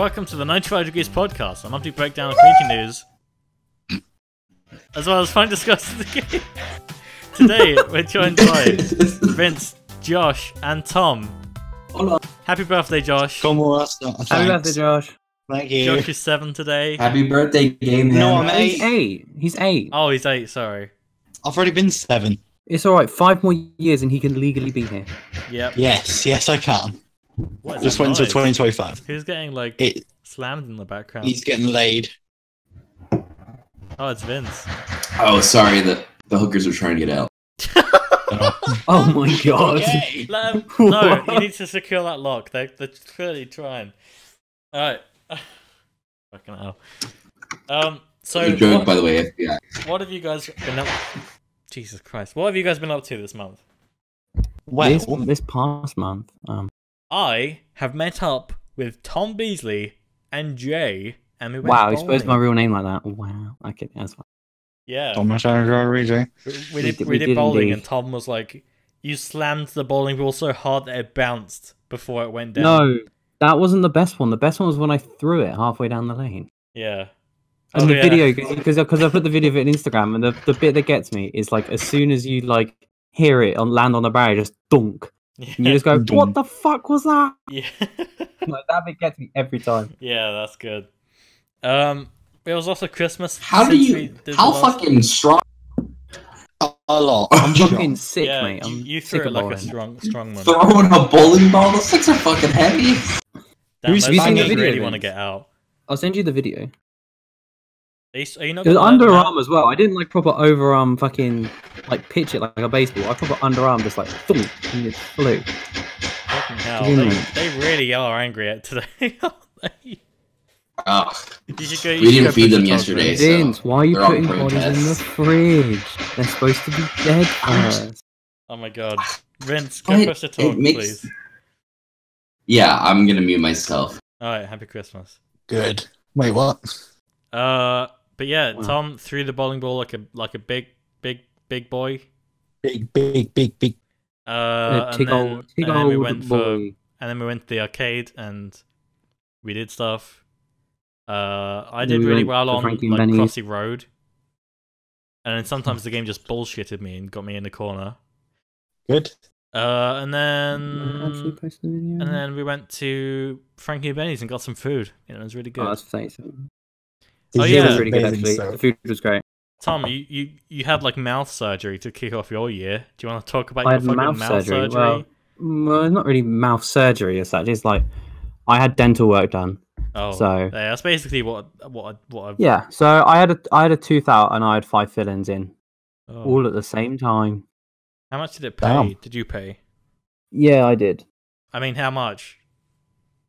Welcome to the 95 Degrees Podcast, a monthly breakdown of community news, as well as fun discussions of the game. Today, we're joined by Vince, Josh, and Tom. Hola. Happy birthday, Josh. Como hasta? Happy birthday, Josh. Thank you. Josh is seven today. Happy birthday, game No, man. I'm He's eight. eight. He's eight. Oh, he's eight, sorry. I've already been seven. It's all right. Five more years and he can legally be here. Yep. Yes, yes, I can. What is Just that went to 2025. Who's getting, like, It, slammed in the background? he's getting laid. Oh, it's Vince. Oh, sorry, the, the hookers are trying to get out. Oh my god. Okay. Let. No, you need to secure that lock. They're, they're clearly trying. Alright. Fucking hell. Um, so, Good joke, what, by the way, FBI. what have you guys been up Jesus Christ. What have you guys been up to this month? Well, This, this past month, um, I have met up with Tom Beasley and Jay, and we went wow, he supposed my real name like that. Wow. Okay, that's fine. Yeah. Thomas Rodriguez. We, we We did, did- we we did did bowling, indeed. and Tom was like, "You slammed the bowling ball so hard that it bounced before it went down." No, that wasn't the best one. The best one was when I threw it halfway down the lane. Yeah. And Oh, the yeah. video, because because I put the video of it on Instagram, and the, the bit that gets me is like as soon as you like hear it on land on the barrier, just dunk, Yeah. you just go, "What the fuck was that?" yeah. Like that bit gets me every time. yeah, that's good. Um, it was also Christmas. How do you. How the last- fucking strong. A, a lot. I'm fucking sick, Yeah, mate. I'm you, you sick it of like a strong, strong one. Throwing a bowling ball? Those things are fucking heavy. Damn, Who's those banging? things Video really want to get out. I'll send you the video. Are you, are you not It was gonna let them out? underarm as well. I didn't like proper overarm fucking like pitch it like a baseball. I proper underarm just like thump and it flew. Fucking hell, do they, mean? they really are angry at today. aren't they? Ugh. you should go. you We didn't feed them yesterday, so Vince, why are you putting bodies in the fridge? They're supposed to be dead first. Oh my god, Vince, go But push the it talk, makes- please. Yeah, I'm gonna mute myself. All right, happy Christmas. Good. Wait, what? Uh, but yeah, Wow. Tom threw the bowling ball like a like a big, big, big boy. Big, big, big, big. Uh, and, then, old, and then we old went for and then we went to the arcade and we did stuff. Uh, I did we really well on Frankie like and Benny's. Crossy Road, and then sometimes the game just bullshitted me and got me in the corner. Good. Uh, and then the and then we went to Frankie and Benny's and got some food. You know, it was really good. Oh, that's saying so. Oh, yeah. It was really good actually. stuff? The food was great. Tom, you, you you had like mouth surgery to kick off your year. Do you want to talk about I your had fucking mouth mouth, surgery, surgery? well- Well, not really mouth surgery as such. It's like I had dental work done. oh, so- yeah, that's basically what what what. I, Yeah, so I had a I had a tooth out and I had five fillings in oh. all at the same time. How much did it pay? Damn. Did you pay? Yeah, I did. I mean, how much?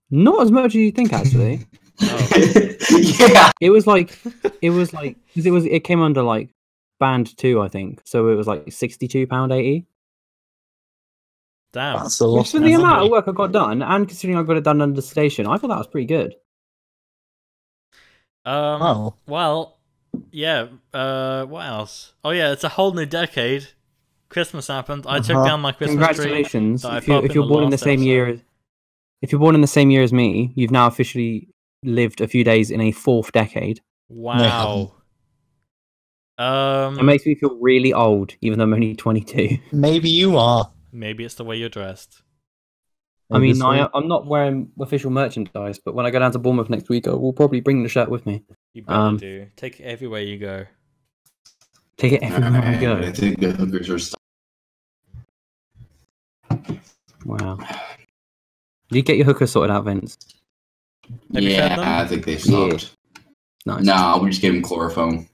Not as much as you think actually. Oh. yeah. it was like it was like 'cause it was it came under like band two, I think. So it was like sixty two pound eighty. Damn. That's a lot. Which for the amount of work I got done, and considering I got it done under sedation, I thought that was pretty good. Um. Wow. Well, yeah. Uh. What else? Oh yeah, it's a whole new decade. Christmas happened. I took Uh-huh. down my Christmas tree. Congratulations! If you, if you're born in the last same year, episode. as- if you're born in the same year as me, you've now officially lived a few days in a fourth decade. Wow. Um. It makes me feel really old, even though I'm only 22. Maybe you are. Maybe it's the way you're dressed. I mean, Obviously. I, I'm not wearing official merchandise, but when I go down to Bournemouth next week, I will probably bring the shirt with me. You better Um, do. Take it everywhere you go. Take it everywhere I I go. think the hookers are. St- Wow. Did you get your hooker sorted out, Vince? Have you fed them? yeah, I think they stopped. Nice. No, we just gave them chloroform.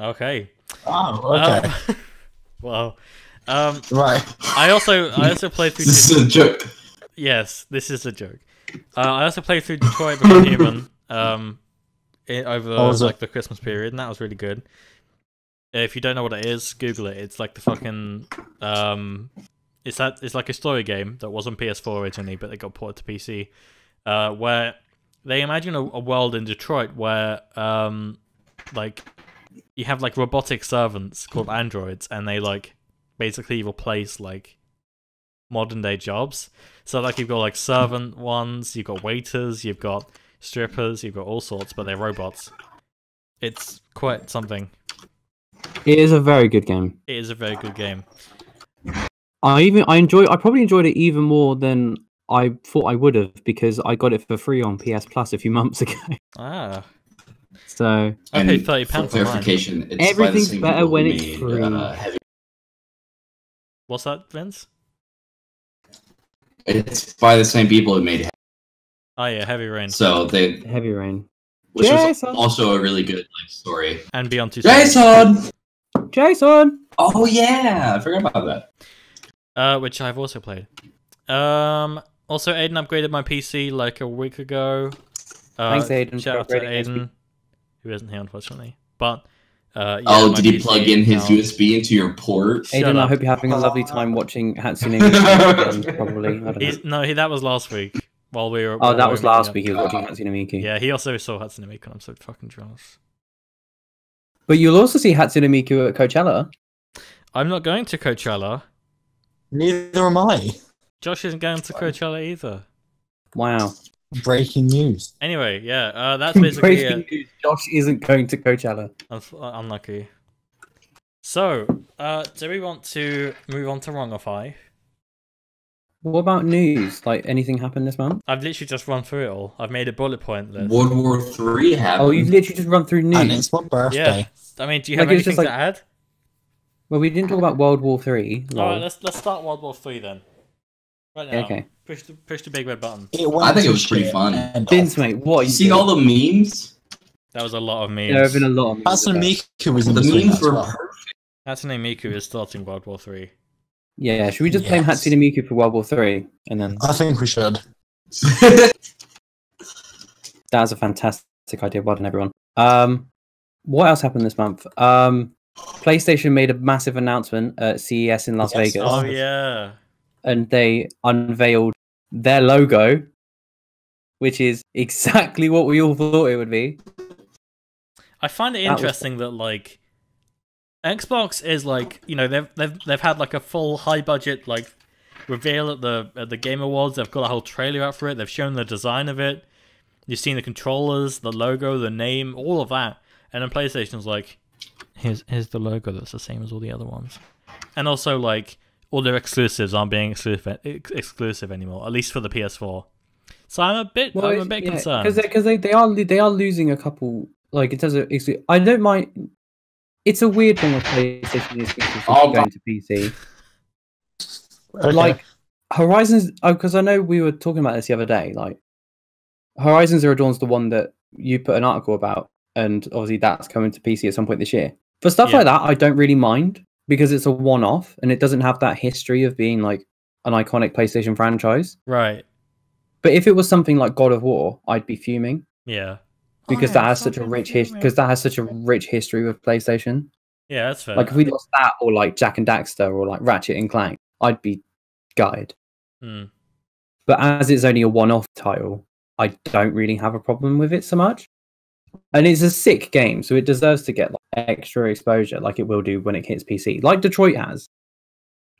Okay. Oh, okay. Um, well. Um. right. I also I also played through. This is a joke. Yes, this is a joke. Uh, I also played through Detroit Become Human um, i over What was it? like the Christmas period, and that was really good. If you don't know what it is, Google it. It's like the fucking um, it's that it's like a story game that was on PS4 originally, but they got ported to PC. Uh, where they imagine a, a world in Detroit where um, like you have like robotic servants called androids, and they like basically replace like modern day jobs. So like you've got like servant ones, you've got waiters, you've got strippers, you've got all sorts, but they're robots. It's quite something. It is a very good game. It is a very good game. I even I enjoy I probably enjoyed it even more than I thought I would have because I got it for free on PS Plus a few months ago. Ah, So I paid thirty pounds for mine. clarification, it's by the Everything's same better when who it's made, free. Uh, heavy, What's that, Vince? it's by the same people who made Heavy. Oh yeah, Heavy Rain So they, Heavy Rain. which Jason! was also a really good like story. and Beyond Two Souls. Jason. Jason. Oh yeah, I forgot about that. uh, which I've also played. Um, also Aiden upgraded my PC like a week ago. Uh, Thanks, Aiden, Shout out to upgrading his Aiden, who isn't here unfortunately. But uh, yeah, oh, my did he PC plug in his now- USB into your port? Shut Aiden, I hope you're having a lovely time watching Hatsune Miku again, probably. I don't know. No, he that was last week while we were. Oh, that was were last up. week. He was watching Hatsune Miku. Yeah, he also saw Hatsune Miku. I'm so fucking jealous. But you'll also see Hatsune Miku at Coachella. I'm not going to Coachella. Neither am I. Josh isn't going to Coachella either. Wow. Breaking news. Anyway, yeah, uh, that's basically Breaking it. news, Josh isn't going to Coachella. Unf- uh, unlucky. So, uh, do we want to move on to Wrongify? What about news? Like anything happened this month? I've literally just run through it all. I've made a bullet point list. World War Three happened. Oh, you've literally just run through news. And it's my birthday. Yeah. I mean, do you have it's anything just to like- add? Well, we didn't talk about World War Three. All right, let's let's start World War Three then. Right now. Okay. Push the push the big red button. It went I think it was pretty fun. and Vince, mate, what are you you see doing? all the memes? That was a lot of memes. There have been a lot of memes Hatsune Miku was in The between memes were well. perfect. Hatsune Miku is starting World War Three. Yeah, should we just blame Yes. Hatsune Miku for World War Three? And then I think we should. that's a fantastic idea. Well done, everyone. Um, what else happened this month? Um, PlayStation made a massive announcement at CES in Las Yes. Vegas, Oh yeah. And they unveiled their logo, which is exactly what we all thought it would be. I find it That was- interesting that like Xbox is like you know they've they've they've had like a full high budget like reveal at the at the Game Awards. They've got a whole trailer out for it. They've shown the design of it. You've seen the controllers, the logo, the name, all of that. And then PlayStation's like, here's here's the logo that's the same as all the other ones. And also like all their exclusives aren't being exclusive ex- exclusive anymore, at least for the PS4. So I'm a bit I'm a bit concerned. because they, they are they are losing a couple. Like it does. exclu- I don't mind. It's a weird thing with PlayStation exclusives Oh, going to PC. Okay. Like Horizons, oh, because I know we were talking about this the other day. Like Horizon Zero Dawn's the one that you put an article about, and obviously that's coming to PC at some point this year. For stuff Yeah. like that, I don't really mind because it's a one-off and it doesn't have that history of being like an iconic PlayStation franchise. right. But if it was something like God of War, I'd be fuming Yeah. because Oh, that has such a rich history. Because that has such a rich history with PlayStation. Yeah, that's fair. Like if we lost that, or like Jak and Daxter, or like Ratchet and Clank, I'd be gutted. Hmm. But as it's only a one-off title, I don't really have a problem with it so much. And it's a sick game, so it deserves to get like, extra exposure, like it will do when it hits PC, like Detroit has.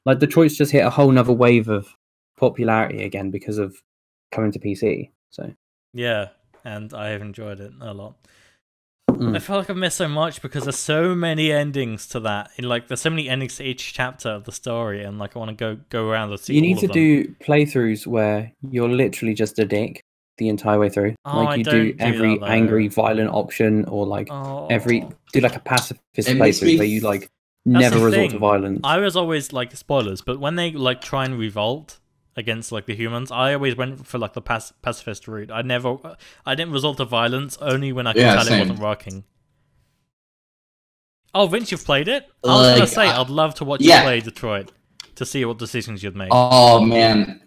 Like Detroit's just hit a whole nother wave of popularity again because of coming to PC. So Yeah, and I have enjoyed it a lot. Mm. I feel like I've missed so much because there's so many endings to that. In like, there's so many endings to each chapter of the story, and like, I want to go go around and see. you need to them. do playthroughs where you're literally just a dick the entire way through. Oh, like you don't do do every that, angry, violent option, or like Oh. every do like a pacifist It playthrough where you like That's never the resort to violence. I was always like spoilers, but when they like try and revolt against like the humans, I always went for like the pac- pacifist route. I never, I didn't resort to violence only when I could Yeah, tell same. it wasn't working. Oh, Vince, you've played it? I was gonna say I- I'd love to watch yeah. you play Detroit to see what decisions you'd make. Oh man.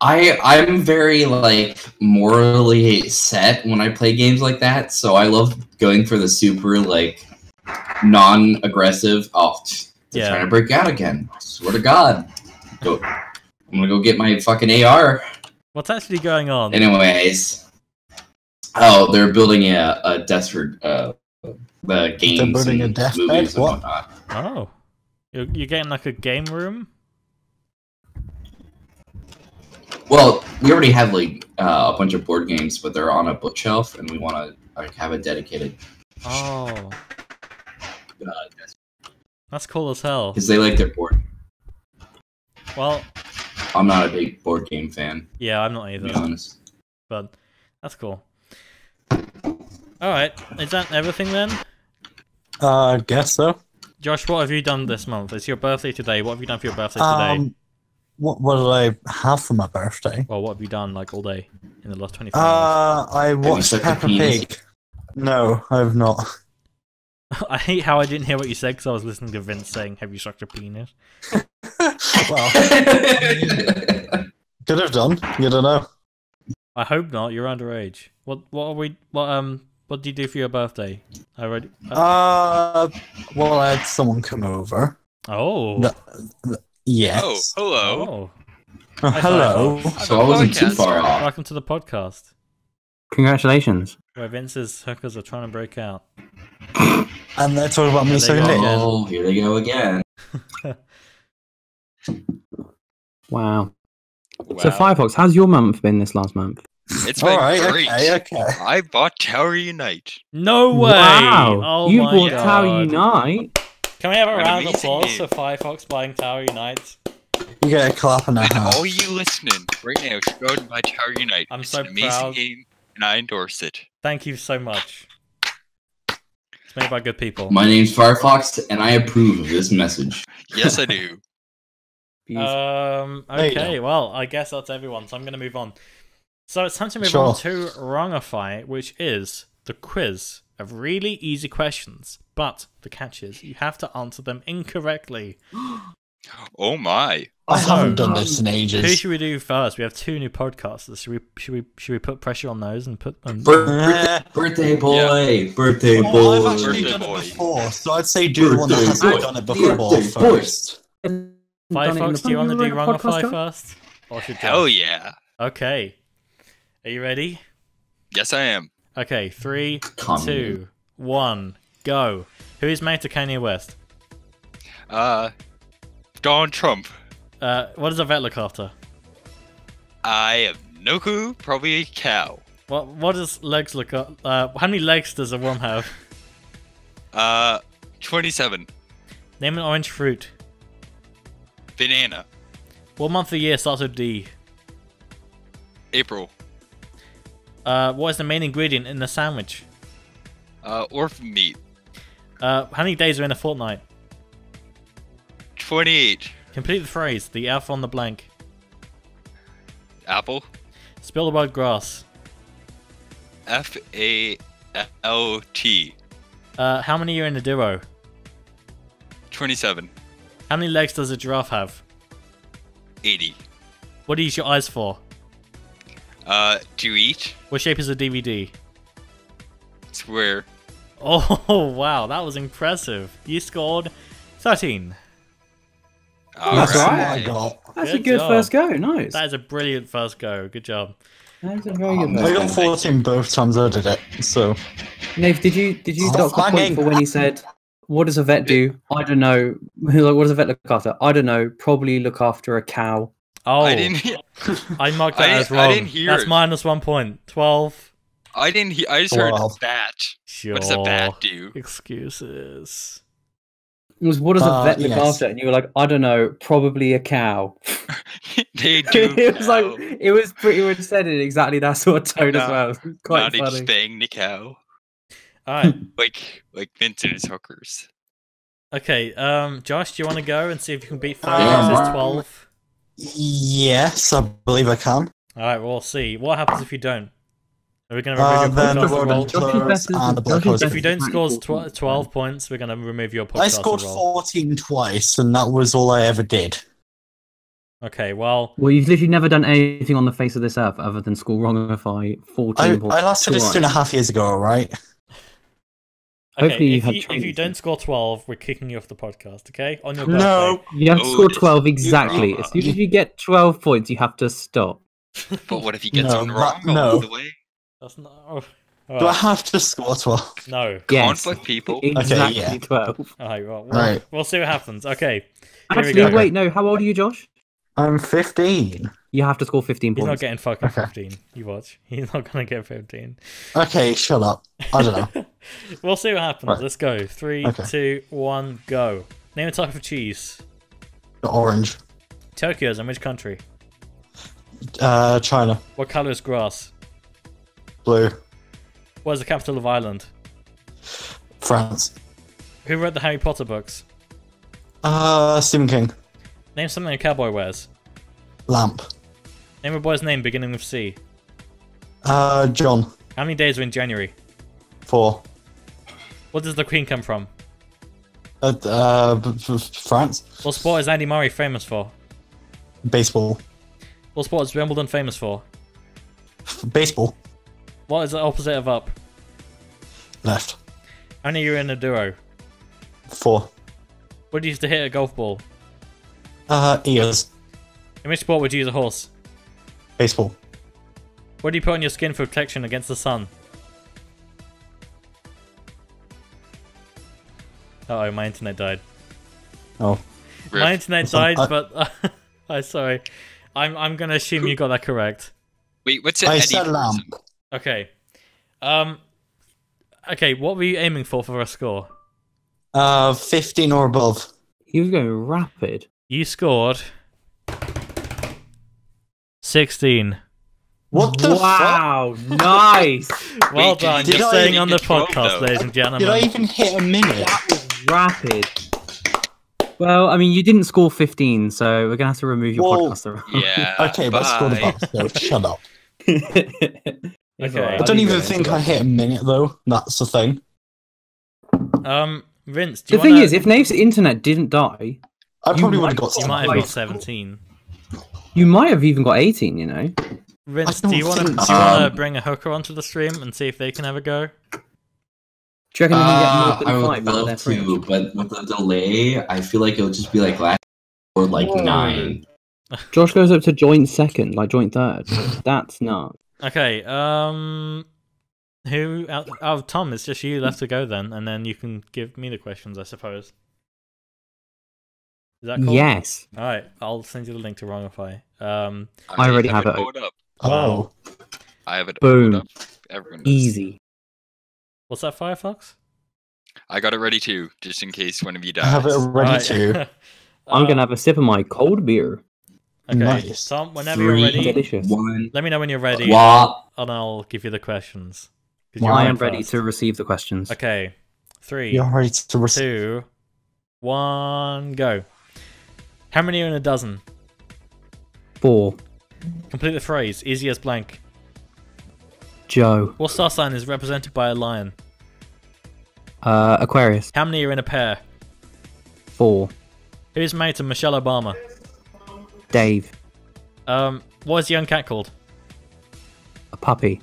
I I'm very like morally set when I play games like that, so I love going for the super like non-aggressive. Oh, they're Yeah. trying to break out again. I swear to God, go. I'm gonna go get my fucking AR. What's actually going on? Anyways, oh, they're building a a desert uh the games building a and deathbed? movies and What? whatnot. Oh, you're, you're getting like a game room. Well, we already have like uh, a bunch of board games, but they're on a bookshelf, and we want to like have a dedicated Oh, uh, that's cool as hell. because they like their board. Well, I'm not a big board game fan, yeah, I'm not either. to either, be honest. but that's cool. All right, is that everything then? Uh, guess so. Josh, what have you done this month? It's your birthday today. What have you done for your birthday today? What what did I have for my birthday? well, what have you done like all day in the last 24 hours? Uh, I watched a Peppa? Pig. No, I've not. I hate how I didn't hear what you said because I was listening to Vince saying, "Have you sucked a penis?" well, could have done. You don't know. I hope not. You're underage. What? What are we? What? Um. What do you do for your birthday? I already. Uh, well, I had someone come over. oh. No. Yes. Oh, hello. Oh. oh Hi, hello. so I wasn't too Podcast. far off. Welcome to the podcast Congratulations. where Vince's hookers are trying to break out. And they're talking about me There sucking they dick. go. Oh, here they go again. Wow. Wow. So Firefox, how's your month been this last month? It's been All right. great. Okay. Okay. I bought Tower Unite. No way! Wow. Oh you my bought god! Tower Unite. Can we have a An round of applause game. for Firefox buying Tower Unite? You get a clap and a And half. all you listening right now should go and buy Tower Unite. I'm it's so an amazing proud. game, and I endorse it. Thank you so much. It's made by good people. My name's Firefox, and I approve of this message. Yes, I do. Um. Okay. Well, I guess that's everyone. So I'm gonna move on. So it's time to move Sure. on to Wrongify, which is the quiz of really easy questions. But the catch is you have to answer them incorrectly. Oh my. I So- haven't done this in ages. Who should we do first? We have two new podcasters. Should we? Should we? Should we put pressure on those and put? Um, Bir- birthday boy, birthday Well, boy. I've actually Birthday done boy. it before, so I'd say do the one that Birthday hasn't boy. done it before Birthday boy. first. Firefox, do you want to do Wrongify first? Or should Hell yeah. Okay. Are you ready? Yes, I am. Okay, three, Come two, one, go. Who is married to Kanye West? Uh, Donald Trump. Uh, what does a vet look after? I have no clue. Probably a cow. What what does legs look up? Uh, how many legs does a worm have? Uh, 27. Name an orange fruit. Banana. What month of the year starts with D? April. Uh, what is the main ingredient in the sandwich? Uh, orphan meat. Uh, how many days are in a fortnight? 28. Complete the phrase. The alpha on the blank. Apple. Spill the word grass. F A L T. Uh, how many are in a duo? 27. How many legs does a giraffe have? 80. What do you use your eyes for? Uh, to eat. What shape is a DVD? Square. Oh wow, that was impressive. You scored 13. That's what I got. That's Good a good job. first go. Nice. That is a brilliant first go. Good job. That's a very good Um, I got 14 both times I did it, so. Nave, did you did you Stop dock point for when he said, "What does a vet do?" I don't know. Like, what does a vet look after? I don't know. Probably look after a cow. Oh, I didn't. Hear, I marked I that as didn't- I wrong. didn't hear That's it. minus one point. 12. I didn't. Hear, I just heard Wow. bat. Sure. What does a bat do? Excuses. It was what does a vet look yes. after? And you were like, I don't know. Probably a cow. they do. it was like it was pretty much said in exactly that sort of tone as well. It was Quite Not funny. just bang the cow. Alright. Like like Vincent's hookers. okay, um, Josh, do you want to go and see if you can beat Um, 5 12? Yes, I believe I can. Alright, we'll see. What happens if you don't? Are we going to Uh, remove your then the podcast and the black Josh. If you don't score tw- 12 points, we're going to remove your podcast I scored 14 twice, and that was all I ever did. Okay, well, Well, you've literally never done anything on the face of this earth other than score wrongify 14 I, points. I lasted this two and a half years ago, right? Okay, Hopefully you if, had you, if you don't score 12, we're kicking you off the podcast, okay? On your birthday. No. You have to Oh, score this- 12 exactly. drama. As soon as you get 12 points, you have to stop. But what if he gets No, one wrong no. along the way? That's not. Oh. Do I Alright, have to score 12? no. Yes. Conflict people. Exactly yeah. 12. Alright, well, we'll, Right. we'll see what happens. Okay. Here we Actually, go. wait, no. How old are you, Josh? I'm 15. You have to score 15 He's not getting fucking Okay. 15. You watch. He's not gonna get 15. Okay, shut up. I don't know. we'll see what happens. Right. Let's go. Three, Okay. two, one, go. Name a type of cheese. Orange. Tokyo is in which country? Uh, China. What color is grass? Blue. What is the capital of Ireland? France. Who wrote the Harry Potter books? Uh, Stephen King. Name something a cowboy wears. Lamp. Name a boy's name beginning with C. Uh, John. How many days are in January? Four. What does the Queen come from? Uh, uh, France. What sport is Andy Murray famous for? Baseball. What sport is Wimbledon famous for? Baseball. What is the opposite of up? Left. How many are you in a duo? Four. What do you use to hit a golf ball? Uh, ears. In which sport would you use a horse? Baseball. What do you put on your skin for protection against the sun? Uh oh, my internet died. Oh. My internet That's died, I- but I'm sorry. I'm I'm gonna assume you got that correct. Wait, what's it? I said lamp. Okay. Um. Okay, what were you aiming for for a score? Uh, 15 or above. He was going rapid. You scored sixteen. What the fuck? wow, nice. Well Wait, done. you- You're did staying on the podcast, though? ladies and gentlemen. Did I even hit a minute? That was rapid. Well, I mean, you didn't score 15, so we're gonna have to remove your Whoa. podcaster. Yeah. Okay, but I scored bye. above, so shut up. Okay. I don't even think I hit a minute, though. That's the thing. Um, Vince, do The you thing wanna, is, if Nave's internet didn't die, I You probably might would have got you might have got seventeen. you might have even got 18. You know. Vince, I do you want to do you want to so. bring a hooker onto the stream and see if they can have a go? Do you reckon we Uh, can get I more than would five out of love fringe? to, but with the delay, I feel like it'll just be like last or like Whoa. nine. Josh goes up to joint second, like joint third. That's not. Okay. Um, who? out- Oh, Tom, it's just you left to go then, and then you can give me the questions, I suppose. Is that cool? Yes. All right, I'll send you the link to Wrongify. Um, I already have it pulled up. Oh, I have it Boom. up. Everyone does. Easy. what's that, Firefox? I got it ready too, just in case one of you dies. I have it ready Alright. to. I'm Uh, gonna have a sip of my cold beer. Okay, Nice. Tom, whenever Three, you're ready, Delicious. one. let me know when you're ready, What? and I'll give you the questions. 'Cause Well, I am ready first. to receive the questions. Okay, three, You're ready to receive. two, one, go. How many are in a dozen? Four. Complete the phrase. Easy as blank. Joe. What star sign is represented by a lion? Uh, Aquarius. How many are in a pair? Four. Who is married to Michelle Obama? Dave. Um, what is the young cat called? A puppy.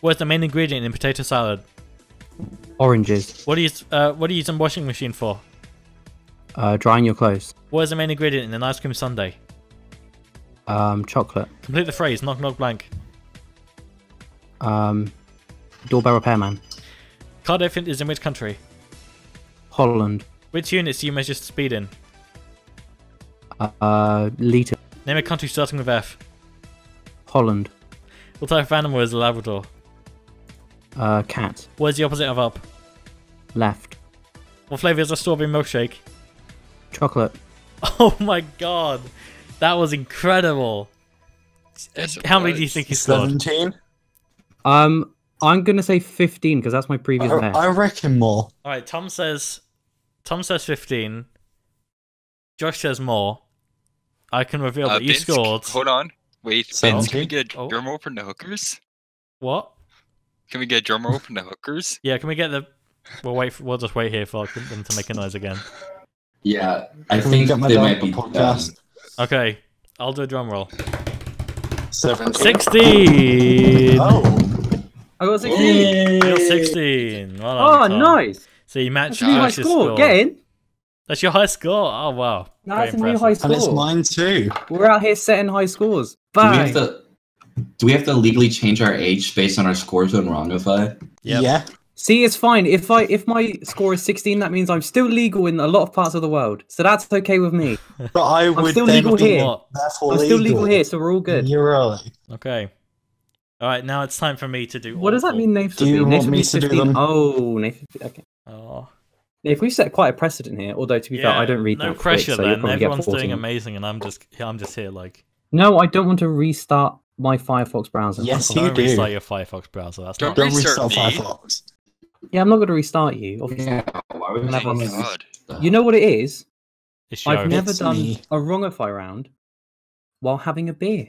What is the main ingredient in potato salad? Oranges. What do you uh, what do you use a washing machine for? Uh, drying your clothes. What is the main ingredient in an ice cream sundae? Um, chocolate. Complete the phrase. Knock knock blank. Um, doorbell repairman. Cardiff is in which country? Holland. Which units do you measure speed in? Uh, liter. Name a country starting with F. Holland. What type of animal is a Labrador? Uh, cat. What is the opposite of up? Left. What flavour is a strawberry milkshake? Chocolate. Oh my god, that was incredible. Yes, it How many do you think you scored? 17? Um, I'm gonna say 15 because that's my previous I. I reckon more. All right, Tom says, Tom says fifteen. Josh says more. I can reveal Uh, that you Vince, scored. Hold on. Wait, Vince, can we get a Oh. drum roll from the hookers? What? Can we get a drum roll from the hookers? Yeah, can we get the? We'll wait. For, we'll just wait here for them to make a noise again. Yeah, I Can think get my they might be the podcast? Okay, I'll do a drum roll. 17. Sixteen. Oh, I got 16. You got sixteen. Well Oh, Tom. nice. So you matched That's high Josh's score. score. Get in. That's your high score. Oh wow. No, Very that's a new impressive. high and it's score. mine too. We're out here setting high scores. Do we have Bang. to? Do we have to legally change our age based on our scores on Wrongify? Yep. Yeah. See, it's fine. If I if my score is 16, that means I'm still legal in a lot of parts of the world. So that's okay with me. But I would still then legal here. What? therefore I'm still legal here, so we're all good. You're early. Okay. All right, now it's time for me to do. What does that mean, Nathan? Do you Nathan want me be to do 15. them? Oh, Nathan. Okay. Oh, If we set quite a precedent here, although to be fair, I don't read No that quick, pressure so then. probably Everyone's doing amazing, and I'm just I'm just here like. No, I don't want to restart my Firefox browser. Yes, you Don't do. restart your Firefox browser. That's Don't not. Don't Restart restart me. Firefox. Yeah, I'm not going to restart you. Obviously. Yeah, why would Never you mind. God. You know what it is? It's I've never It's done me. a wrongify round while having a beer.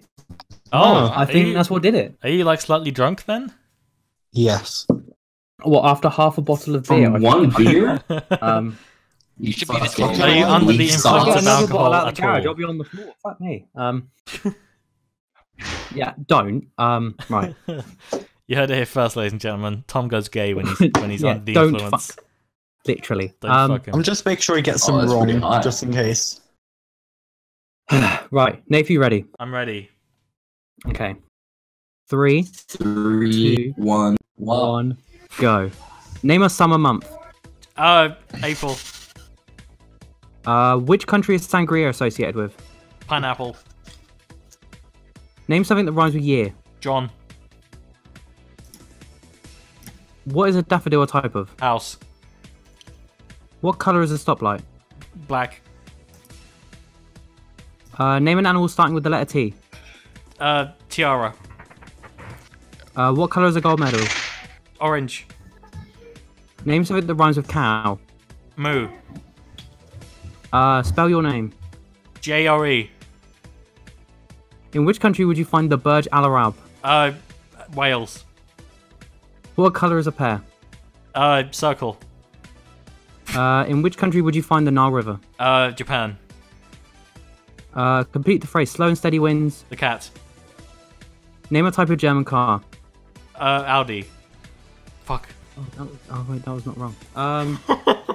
Oh, I think you, that's what did it. Are you like slightly drunk then? Yes. Well, after half a bottle of beer, From one beer? Um, You should be the fucking same. Are you under the influence I'll sauce. get of alcohol bottle out of at the garage. all? I'll be on the floor. Fuck me. Um, yeah, don't. Um, right. you heard it here first, ladies and gentlemen. Tom goes gay when he's when he's Yeah, under the don't influence. fuck. Literally. Don't Um, fuck him. I'm just making sure he gets Oh, them wrong, hot. just in case. right. Nate, you ready? I'm ready. Okay. Three, Three, Two, one, one. one, go. Name a summer month. Uh, April. Uh, which country is sangria associated with? Pineapple. Name something that rhymes with year. John. What is a daffodil a type of? House. What color is a stoplight? Black. Uh, name an animal starting with the letter T. Uh, tiara. Uh, what color is a gold medal? Orange. Name something that rhymes with cow. Moo. Uh, spell your name. J R E. In which country would you find the Burj Al Arab? Uh, Wales. What color is a pear? Uh, circle. Uh, in which country would you find the Nile River? Uh, Japan. Uh, complete the phrase slow and steady wins. The cat. Name a type of German car. Uh, Audi. Fuck. Oh, that was, oh wait, that was not wrong. Um,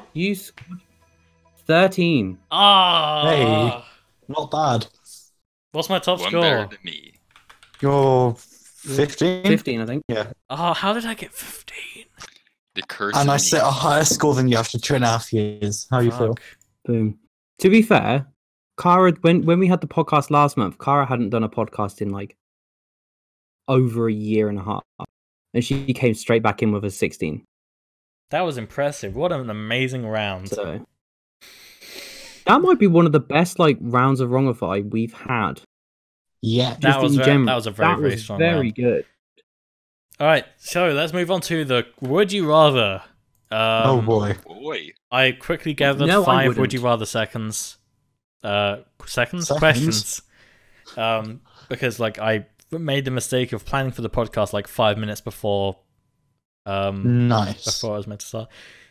you scored 13. Ah. Hey. Not bad. What's my top One score? better than me. You're 15? 15, I think. Yeah. Oh, how did I get 15? The curse. And I set a higher score than you after two and a half years. How you feel? Boom. To be fair, Kara, when when we had the podcast last month, Kara hadn't done a podcast in like over a year and a half, and she came straight back in with a 16. That was impressive. What an amazing round. So that might be one of the best like rounds of Wrongify we've had. Yeah. That just was in very- general. that was a very, That very was strong very round. good. All right, so let's move on to the Would You Rather. Um, oh boy. Boy. I quickly gathered No, five Would. You Rather seconds. Uh, seconds? Seconds. Questions. Um, because like I made the mistake of planning for the podcast like five minutes before. Um, Nice. before I was meant to start.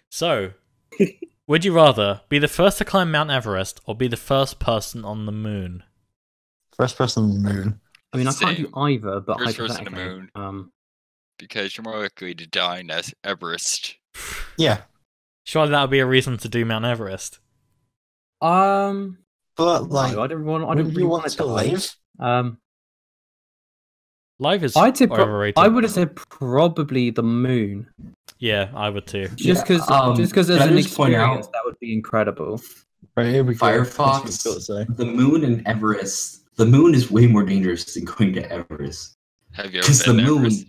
So, would you rather be the first to climb Mount Everest or be the first person on the moon? First person on the moon. I mean, I can't do either, but First person to hypothetically, moon. um, Because you're more likely to die in Es- Everest. Yeah. Surely that would be a reason to do Mount Everest. um, But like, no, I don't want. I don't really want want to to live? Um, Life is I'd say pro- overrated. I would have said probably the moon, Yeah, I would too. just because um, just because as an just point out- experience that would be incredible. Right, here we go. Firefox. That's what I've got to say. The moon and Everest. The moon is way more dangerous than going to Everest. Have you ever Because the to moon. Everest?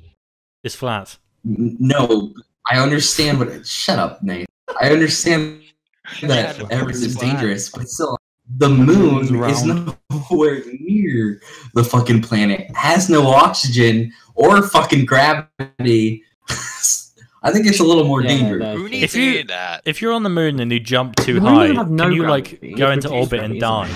It's flat. No, I understand what. Shut up, Nate. I understand that Yeah, Everest is flat. dangerous, but still, the moon is nowhere near the fucking planet. Has no oxygen or fucking gravity. I think it's a little more Yeah, dangerous. no. Who If needs If you, that? If you're on the moon and you jump too high, no can you gravity, like go into orbit and die?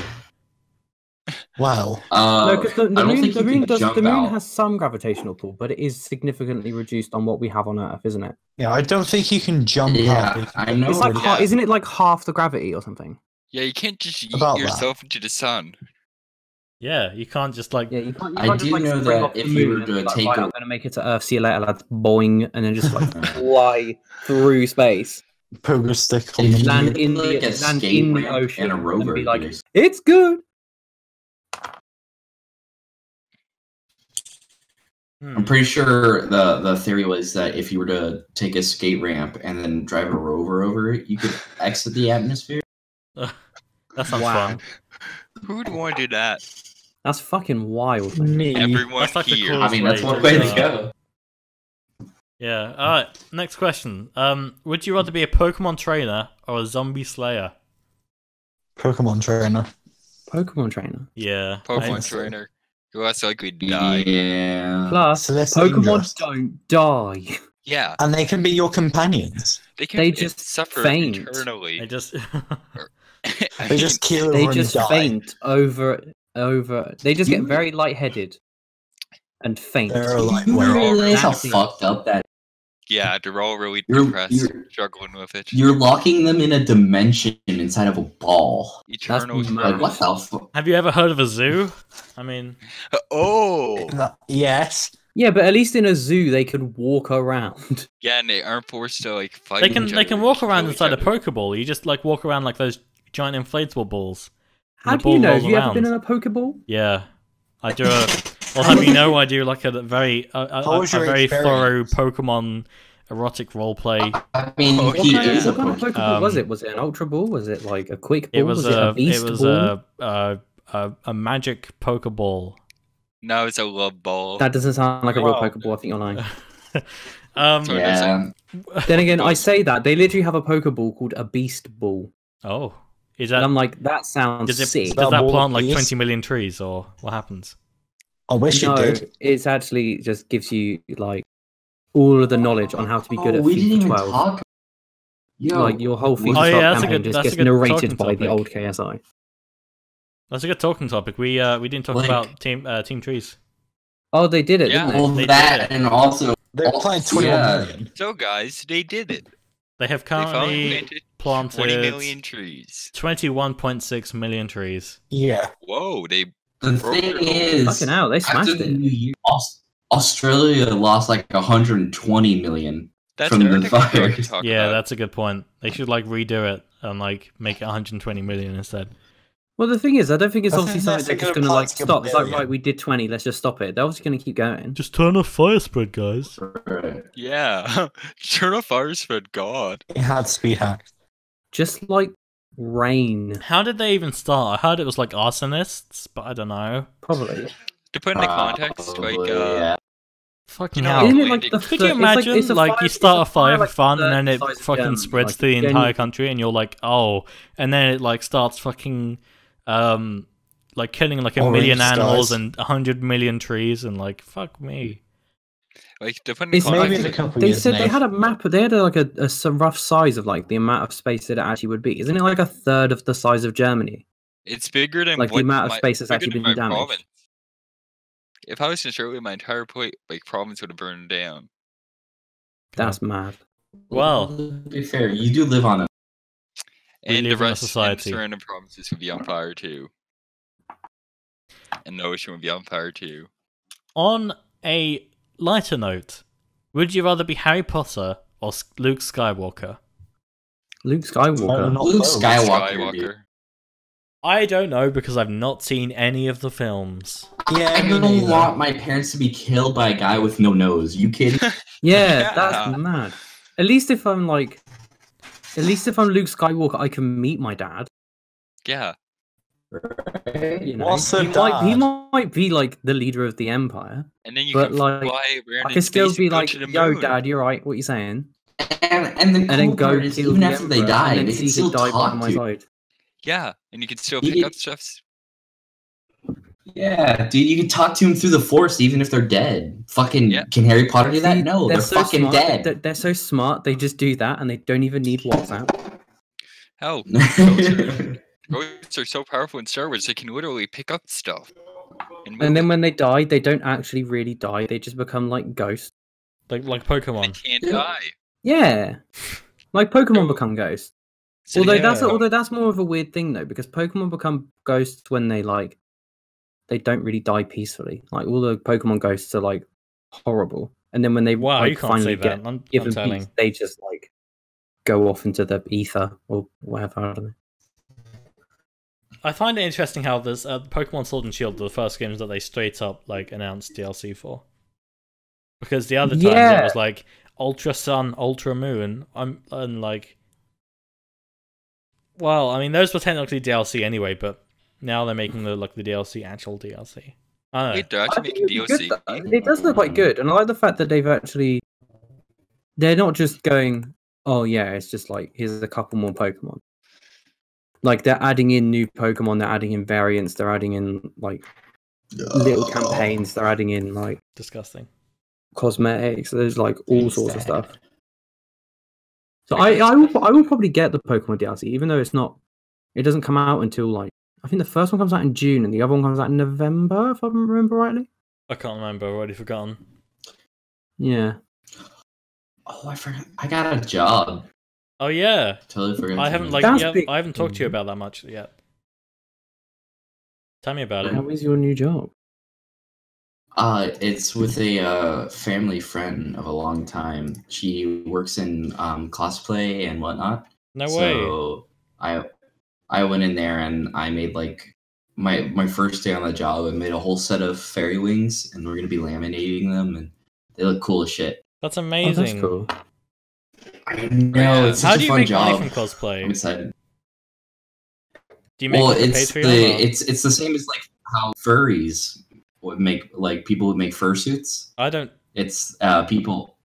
Wow. Uh, no, because the, the moon, the moon does. The moon has some gravitational pull, but it is significantly reduced on what we have on Earth, isn't it? Yeah, I don't think you can jump Yeah, up. I know. It's like, yeah. ha- isn't it like half the gravity or something? Yeah, you can't just eat About that. yourself into the sun. Yeah, you can't just like. Yeah, you can't. You I can't just, do like, know that if you moon were and be to like, take right, a- I'm gonna make it to Earth. See you later, lads. Boing, and then just like fly through space, Pogo stick on the land in the a land in the ocean, and a rover, be like, it's good. Hmm. I'm pretty sure the the theory was that if you were to take a skate ramp and then drive a rover over it, you could exit the atmosphere. That sounds Wow. fun. Who'd want to do that? That's fucking wild. Me. Everyone That's like the here. coolest I mean, that's one way to go. Yeah. All right. Next question. Um, would you rather be a Pokemon trainer or a zombie slayer? Pokemon trainer. Pokemon trainer. Yeah. Pokemon I- trainer. Who else likely to die? Yeah. Plus, So that's Pokemon don't die. Yeah, And they can be your companions. they can They just suffer faint. eternally. I just. They just kill They just and die. faint over over. They just get You- very lightheaded and faint. They're like, we're all realize how fucked up that yeah, they're all really You're- depressed, you're- struggling with it. you're locking them in a dimension inside of a ball. Eternal mad. Like what the fuck? Have you ever heard of a zoo? I mean, Oh, uh, yes. Yeah, but at least in a zoo they could walk around. yeah, and they aren't forced to like fight. they can each they can walk around each inside a other. Pokeball. You just like walk around like those giant inflatable balls. How the do you know? rolls Have you ever been in a Pokeball? Yeah, I do a. Well, have you know I do like a very a, a, a, a your very thorough? Pokemon erotic role play. I mean, Oh, What he kind, is what kind of Pokemon. Pokeball was Um, it? Was it an Ultra Ball? Was it like a Quick Ball? It was, it a a Beast it was Ball? a, a a a magic Pokeball. No, it's a love ball. That doesn't sound like a real Wow. Pokeball. I think you're lying. um. Yeah. then again, I say that they literally have a Pokeball called a Beast Ball, Oh, is and that I'm like, that sounds does it sick. does That that plant like twenty million trees or what happens? I wish no, it did. it's actually just gives you like all of the knowledge on how to be good Oh, at we didn't FIFA even 12. talk. Yo, like your whole FIFA Oh, yeah, 12 that's campaign good- just gets narrated talking by the old KSI. That's a good talking topic. We uh we didn't talk Like- about team uh, team trees. Oh, they did it, Yeah. didn't they? well, They that did it. and also They're Oh, playing 21 yeah. million. So, guys, they did it. They have They currently planted planted 20 million trees. twenty-one point six million trees. Yeah. Whoa, they the thing their goal. is, Fucking hell, they after smashed the. New Year, Australia lost like 120 million. that's From the another thing we fire. Yeah, about. that's a good point. They should like redo it and like make it one hundred twenty million instead. Well, the thing is, I don't think it's I obviously think something they're they're just going to like planting a stop. It's like, right, we did 20, let's just stop it. They're obviously going to keep going. Just turn off fire spread, guys. Yeah, turn off fire spread. God, It had speed hacked. Just like rain, How did they even start? I heard it was like arsonists, but I don't know. probably. to put into context, like uh, yeah. Fucking You know, hell. Isn't it like the Could fir- you it's like- imagine, it's like, fire- you start a fire for like fun, the and then it fucking Germany, spreads like, to the gen- entire country, and you're like, oh, and then it like starts fucking, um, like killing like a Orange million animals skies. and a hundred million trees, and like, fuck me. Like to put into It's Maybe in a couple They years. said they Nate. had a map. They had a, like a, a some rough size of like the amount of space that it actually would be. Isn't it like a third of the size of Germany? It's bigger than Like the amount of my- space that's actually than been my damaged. province. If I was in Australia, my entire pla- like province would have burned down. That's mad. Well. to be fair, you do live on a. And the live in a rest and society. the surrounding provinces would be on fire too. And the ocean would be on fire too. On a lighter note, would you rather be Harry Potter or Luke Skywalker? Luke Skywalker. not Luke both. Skywalker. dude. I don't know because I've not seen any of the films. Yeah, I me don't neither. want my parents to be killed by a guy with no nose. You kidding? Yeah, Yeah. that's mad. At least if I'm like, at least if I'm Luke Skywalker, I can meet my dad. Yeah. You know, What's the he might he might be like the leader of the empire, And then you but can like fly around I in can still be like, "Yo, moon." dad, you're right. What you saying?" And and the And cool then go part is kill even the after they emperor, die, and then they see can he still die by my side. Yeah, and you can still pick did- up stuff. Yeah, dude, you can talk to him through the force even if they're dead. Fucking Yeah. can Harry Potter do that? See, No, they're, so fucking smart, dead. They're, they're so smart. They just do that, and they don't even need WhatsApp. Hell, ghosts are, so powerful in Star Wars; they can literally pick up stuff. And, And then it. when they die, they don't actually really die. They just become like ghosts. Like like Pokemon. they Pokemon. can't Yeah. die. Yeah, like Pokemon become ghosts. So although they- that's although that's more of a weird thing though, because Pokemon become ghosts when they like they don't really die peacefully. Like all the Pokemon ghosts are like horrible, and then when they Wow, like, you can't finally get that. I'm, I'm given peace, they just like go off into the ether or whatever. I don't know. I find it interesting how this uh, Pokemon Sword and Shield, are the first games that they straight up like announced DLC for. Because the other times it was like Ultra Sun, Ultra Moon. I'm and like. Well, I mean, those were technically DLC anyway, but now they're making the like the DLC actual DLC. I don't know. Wait, they're I think making DLC. good. It does look quite good, and I like the fact that they've actually. They're not just going, oh yeah, it's just like here's a couple more Pokemon. Like they're adding in new Pokemon, they're adding in variants, they're adding in like little campaigns, they're adding in like Disgusting. cosmetics. There's like all sorts of stuff. So I, I will I will probably get the Pokemon DLC, even though it's not it doesn't come out until like I think the first one comes out in June and the other one comes out in November, if I remember rightly. I can't remember. I've already forgotten. Yeah. Oh, I forgot. I got a job. Oh yeah, Totally forgot. I haven't like That's yeah, big. I haven't talked to you about that much yet. Tell me about it. How is your new job? Uh, it's with a uh, family friend of a long time. She works in um, cosplay and whatnot. No way. So I I went in there and I made like my my first day on the job. I made a whole set of fairy wings, and we're gonna be laminating them, and they look cool as shit. That's Oh, amazing. that's cool. I know it's such How a do you fun make job. money from cosplay? I'm excited. Do you make well, it's Patreon? the or- it's it's the same as like how furries would make like people would make fursuits. I don't. It's uh, people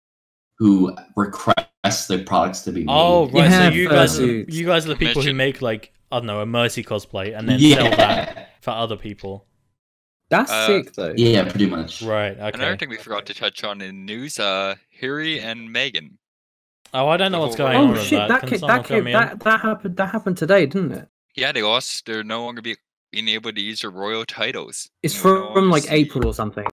who request their products to be made. Oh right, Yeah, so you guys, are, you guys are the people who make like I don't know a Mercy cosplay and then yeah. sell that for other people. That's Uh, sick though. Yeah, pretty much. Right. Another thing we forgot to touch on in news, uh, Harry and Meghan. Oh, I don't know the what's going Oh, on Oh with shit, that. that Can that, fill came, that that happened that happened today, didn't it? Yeah, they lost. They're no longer be, being able to use their royal titles. It's They will no from, longer like April or something.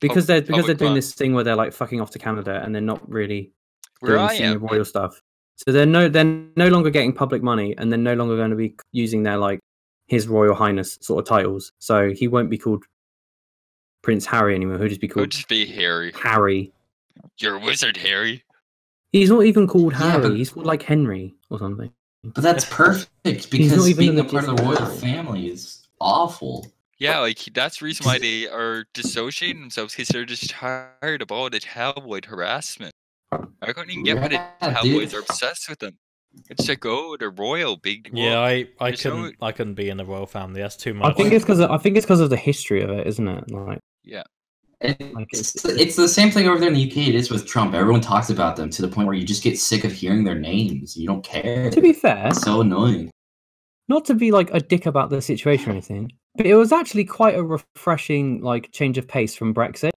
Because they're because they're doing cloud. this thing where they're like fucking off to Canada and they're not really Where doing I senior am. royal stuff. So they're no they're no longer getting public money and they're no longer going to be using their like his royal highness sort of titles. So he won't be called Prince Harry anymore. He'll just be It would called just be Harry. Harry. You're a wizard, Harry. He's not even called Yeah, Harry. but- He's called like Henry or something. But that's perfect not because even being a part of the royal family. family is awful. Yeah, like that's the reason why they are dissociating themselves because they're just tired of all the tabloid harassment. I couldn't even get why the Yeah, tabloids dude. are obsessed with them. It's like, oh, the royal big. Yeah. I, I There's couldn't I couldn't be in the royal family. That's too much. I think it's because I think it's because of the history of it, isn't it? Like Like, It's, it's- it's the same thing over there in the UK. It is with Trump. Everyone talks about them to the point where you just get sick of hearing their names. You don't care. to be fair, It's so annoying. not to be like a dick about the situation or anything, but it was actually quite a refreshing like change of pace from Brexit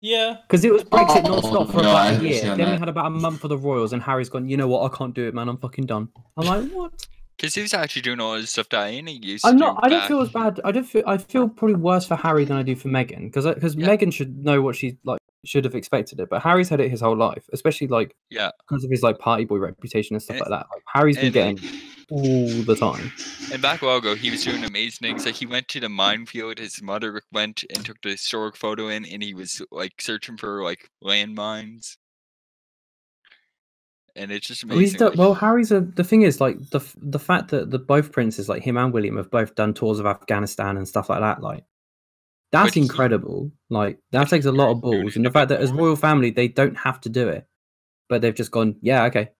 yeah. because it was Brexit Oh, non-stop for no, about a year. understand Then we had about a month for the Royals, and Harry's gone. You know what? I can't do it, man. I'm fucking done. I'm like, what? Because he was actually doing all this stuff that Annie used I'm not. do I don't back- feel as bad. I don't feel. I feel probably worse for Harry than I do for Meghan because because Yeah. Meghan should know what she like should have expected it, but Harry's had it his whole life, especially like Yeah. because of his like party boy reputation and stuff And- like that. Like, Harry's been and- getting all the time. And back a while ago, he was doing amazing things. Like he went to the minefield. His mother went and took the historic photo in, and he was like searching for like landmines. And it's just Well, he's amazing. done, well, Harry's a. The thing is, like the the fact that the both princes, like him and William, have both done tours of Afghanistan and stuff like that. Like that's But he- incredible. Like that takes a lot of balls, and the fact that as royal family they don't have to do it, but they've just gone, yeah, okay,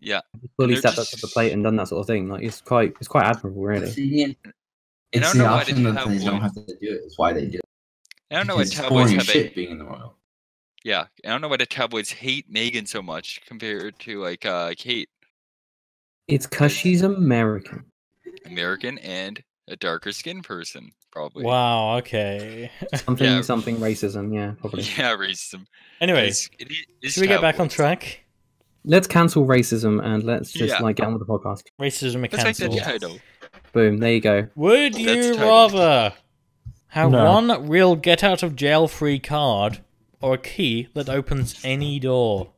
yeah, fully they're stepped up to the plate and done that sort of thing. Like it's quite, it's quite admirable, really. See, I It's don't the know why option they that they don't have to do it. Is why they do it. I don't know why Because it's tabloids boring have a shit being in the royal. Yeah. I don't know why the tabloids hate Meghan so much compared to like uh Kate, It's because she's American. American and a darker skinned person, probably. Wow. Okay. Something, Yeah. something racism. Yeah, probably. Yeah, racism. anyway, it's, it, it's should we get back on track? Let's cancel racism and let's just Yeah. like get on with the podcast. Racism Let's make that cancelled. title. Boom. There you go. Would you rather have No. one real get out of jail free card or a key that opens any door?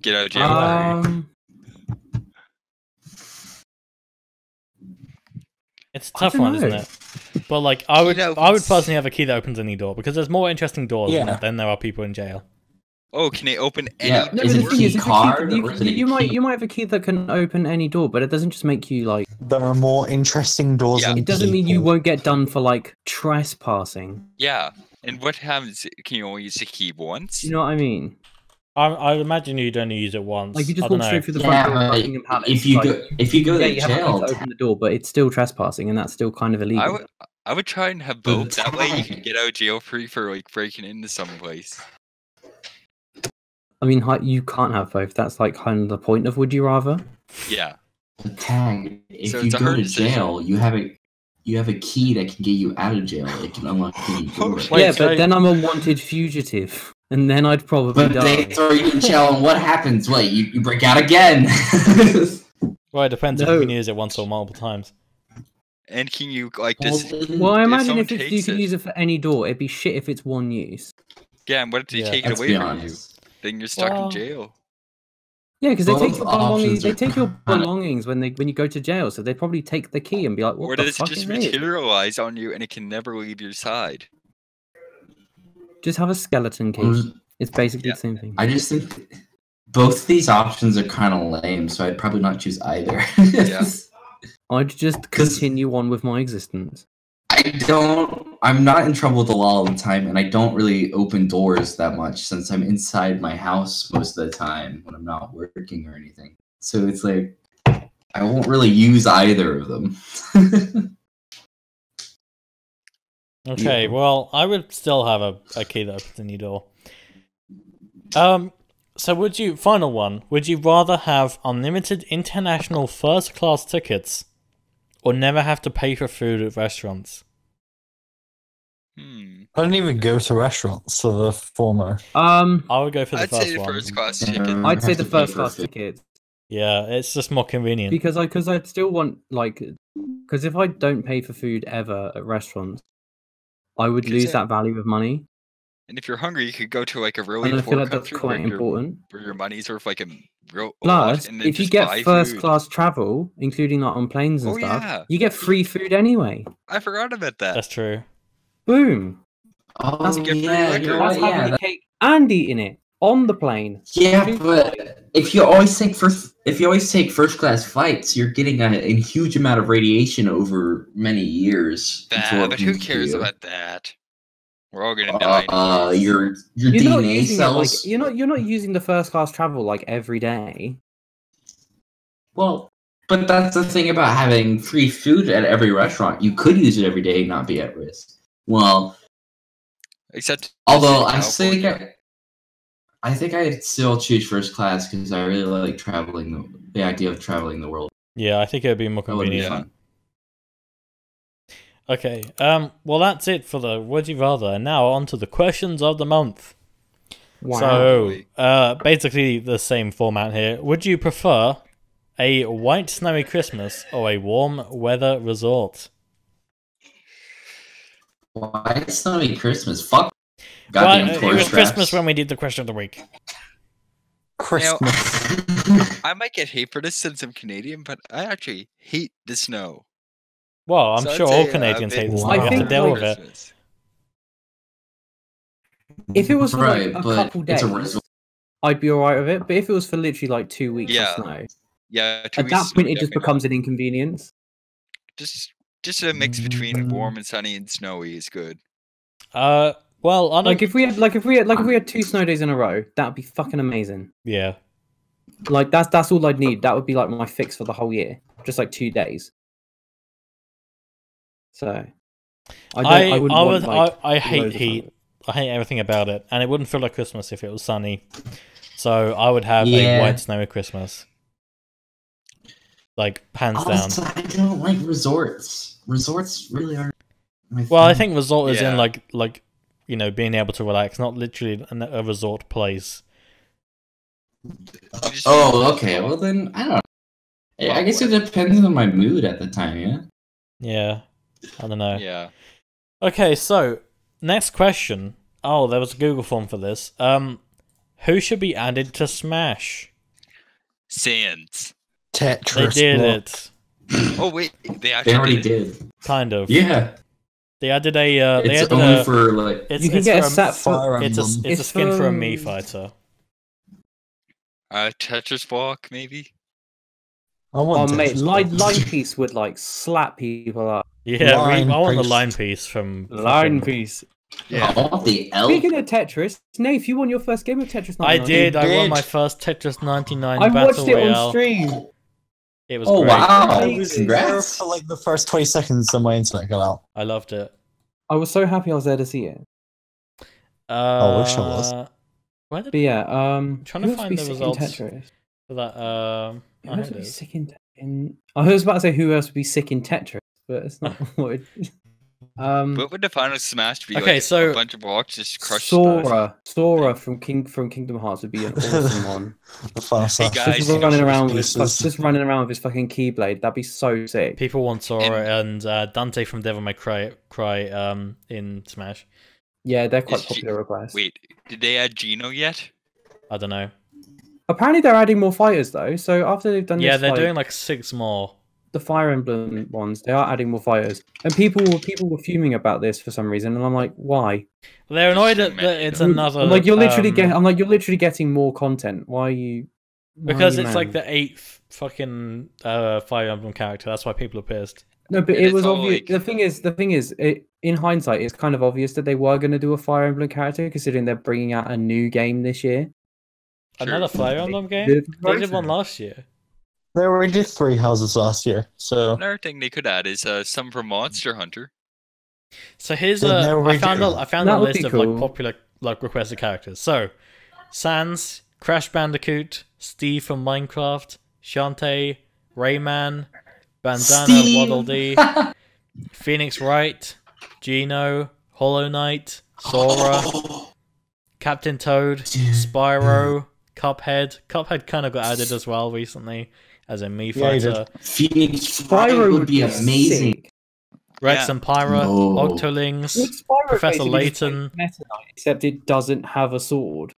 Get out of jail. Um, It's a tough don't one, isn't it? But like, I would, Key I would personally have a key that opens any door because there's more interesting doors Yeah. than there are people in jail. oh, can it open any Yeah, No, Is it the a thing key is, it's key card you, is it a you might you might have a key that can open any door, but it doesn't just make you like. There are more interesting doors Yeah. than It doesn't mean you won't get done for like trespassing. Yeah, And what happens? Can you only use the key once? You know what I mean? I, I imagine you'd only use it once. Like you just I don't walk know. straight through the Yeah, front door of Buckingham Palace. if you like, go if you go yeah, to you have jail, right to open the door, but it's still trespassing, and that's still kind of illegal. I would I would try and have both. That way you can get out jail free for like breaking into some place. I mean, you can't have both. That's like kind of the point of Would You Rather. Yeah. the tag. If So you go hard to decision. jail, you have a you have a key that can get you out of jail. It can unlock any door. Wait, yeah, so- but then I'm a wanted fugitive, and then I'd probably But die. they throw you in jail, and what happens? What you, you break out again? Well, it depends if No. you can use it once or multiple times. And can you like does Well, I imagine someone if, you takes can it- use it for any door, it'd be shit if it's one use. yeah? And what if they Yeah, take it away from you? Then you're stuck Well- in jail. Yeah, because they take your belongings. options They take your belongings when they when you go to jail. So they probably take the key and be like, "What or the does it just is this?" materialize on you and it can never leave your side? Just have a skeleton key. Mm, It's basically Yeah. the same thing. I just think both these options are kind of lame, so I'd probably not choose either. Yeah. I'd just continue on with my existence. I don't. I'm not in trouble with the law all the time, and I don't really open doors that much since I'm inside my house most of the time when I'm not working or anything. So it's like I won't really use either of them. Okay, well, I would still have a, a key that opens any door. Um, so would you, final one, would you rather have unlimited international first class tickets or never have to pay for food at restaurants? Hmm. I don't even go to restaurants, so the former. Um, I would go for the I'd first say the one. first class ticket. I'd say the first for class ticket Yeah, it's just more convenient. because I because I'd still want like because if I don't pay for food ever at restaurants, I would lose it- that value of money, And if you're hungry, you could go to like a really and I poor feel like that's quite where, your, important. where your money's worth like a real a lot, Plus, and then if you get first food. class travel, including like on planes and Oh, stuff, yeah. you get free food anyway. I forgot about that. That's true. Boom! Oh That's- Get free yeah, you're right, having yeah, a that- cake and eating it on the plane. yeah, but if you always take first, if you always take first class flights, you're getting a, a huge amount of radiation over many years. Bah, but who cares you. about that? We're all gonna die. Uh, anyways. your your You're DNA using it like cells. you're not you're not using the first class travel like every day. Well, but that's the thing about having free food at every restaurant. You could use it every day and not be at risk. Well, Except although I think I, I think I'd still choose first class because I really like traveling. The, the idea of traveling the world. Yeah, I think it would be more That would be convenient. fun. Okay, um, well, that's it for the Would You Rather. And now on to the questions of the month. Wow. So, uh, basically the same format here. Would you prefer a white snowy Christmas or a warm weather resort? Why snowy Christmas? Fuck. Well, Goddamn uh, it tourist was Christmas when we did the question of the week. Christmas. I might get hate for this since I'm Canadian, but I actually hate the snow. Well, I'm So sure all uh, Canadians bit hate the snow. I You have to deal like- with it. If it was for right, like a but couple it's days, a resort. I'd be alright with it. But if it was for literally like two weeks Yeah, of snow, Yeah, two at weeks that is point it just becomes an inconvenience. just just a mix between warm and sunny and snowy is good. Uh, well, I don't. Like if we had like if we had like if we had two snow days in a row, that'd be fucking amazing. yeah, Like that's that's all I'd need. That would be like my fix for the whole year. Just like two days. So I don't, I, I, I, wouldn't want, like, I, I hate heat. I hate everything about it, and it wouldn't feel like Christmas if it was sunny. So I would have a Yeah. white snowy Christmas, like hands down. I don't like resorts. Resorts really aren't. My Well, I think resort is in like like you know being able to relax, not literally a resort place. Oh, okay. Well, then I don't. know. I guess it depends on my mood at the time. Yeah. Yeah, I don't know. Yeah. Okay, so next question. Oh, there was a Google form for this. Um, who should be added to Smash? Sans. Tetris. They did block. it, Oh wait, they actually They already did. did. kind of. Yeah. They added a. Uh, they It's added only a. for like. it's, You can it's get a for set Fire It's a Emblem. it's, a It's skin for a for- Mii fighter. Uh, Tetris block maybe. I Oh want mate, line, line piece would like slap people up. Yeah, Line I want the line piece from Line fucking- piece. Yeah. Oh, the elf. Speaking of Tetris, Nath, you won your first game of Tetris. I 99. did. I won did. my first Tetris 99 I battle watched it royale. on stream. It was Oh great. wow! I was there Congrats. for like the first 20 seconds and my internet got out. I loved it. I was so happy I was there to see it. Uh, I wish I was. Where did But yeah, um, trying to find the results. Tetris? for that? Um, Who oh, else would be is. sick in, in? I was about to say who else would be sick in Tetris, but it's not what it. Um, What would the final Smash be? Okay, like, so- a bunch of rocks just crushed. stuff? Sora, Sora from King from Kingdom Hearts would be an awesome one. The final Hey, guys, Just running around with his, just running around with his fucking Keyblade. That'd be so sick. People want Sora and uh, Dante from Devil May Cry, Cry um, in Smash. Yeah, they're quite Is G- popular requests. Wait, did they add Geno yet? I don't know. Apparently, they're adding more fighters though. So after they've done Yeah, this, they're like, doing like six more. the Fire Emblem ones. They are adding more fighters, and people were people were fuming about this for some reason, and I'm like, why? They're annoyed that, that it's another. I'm like you're literally um, getting. I'm like you're literally getting more content. Why are you? why are because you it's like the eighth fucking uh, Fire Emblem character. That's why people are pissed. No, but And it was obvious. like- The thing is, the thing is, it, in hindsight, it's kind of obvious that they were going to do a Fire Emblem character, considering they're bringing out a new game this year. True. Another Fire Emblem game. did They did one last year. They already did three houses last year, so Another thing they could add is uh, some from Monster Hunter. So here's They a. never I found a. I found That a list be of like popular like requested characters. So, Sans, Crash Bandicoot, Steve from Minecraft, Shantae, Rayman, Bandana Steve. Waddle Dee, Phoenix Wright, Geno, Hollow Knight, Sora, Captain Toad, Spyro, Cuphead. Cuphead kind of got added as well recently as a Mii Yeah, fighter. Phoenix Wright Spyro would be amazing. sick. Rex Yeah. and Pyra, No. Octolings, Professor basically just Layton. Meta except it doesn't have a sword.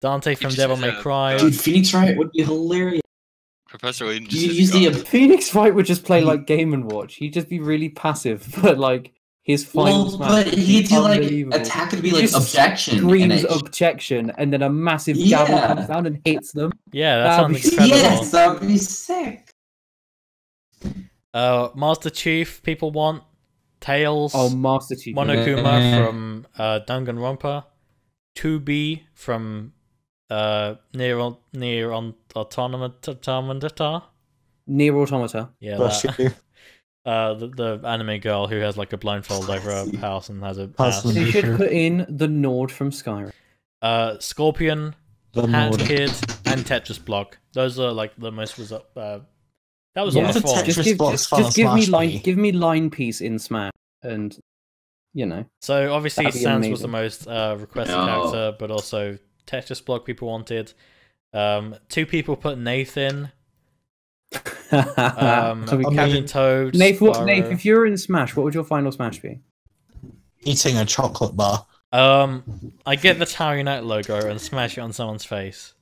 Dante from Devil May Cry. Dude, Phoenix Wright would be hilarious. Professor Layton You just has use the guns. Phoenix Wright would just play like Game and Watch. He'd just be really passive, but like his final well, smash but would he'd do like attack would be like just objection. and Screams it- objection, and then a massive gavel comes down and hits them. Yeah, that That'd sounds be- incredible. yes, that would be sick. Uh, Master Chief, people want Tails, Oh, Master Chief. Monokuma from uh, Danganronpa, 2B from uh, Near Near on Automata. Nier Automata. Yeah, bless that. You. Uh, the, the anime girl who has like a blindfold over her house and has a Has ass. the- They Mhm. should put in the Nord from Skyrim. Uh, Scorpion, The Hat Nord. Kid, and Tetris Block. Those are like the most result. Uh, that was Yeah. all What the. Tetris Just give, Block's just, just give me line, be? give me line piece in Smash, and you know, So obviously That'd be Sans was the most uh, requested No. character, but also Tetris Block people wanted. Um, two people put Nathan, um, So we can- Captain mean, Toad. Nath, what, Nath, if you're in Smash, what would your final Smash be? Eating a chocolate bar. Um, I get the Tower Unite logo and smash it on someone's face.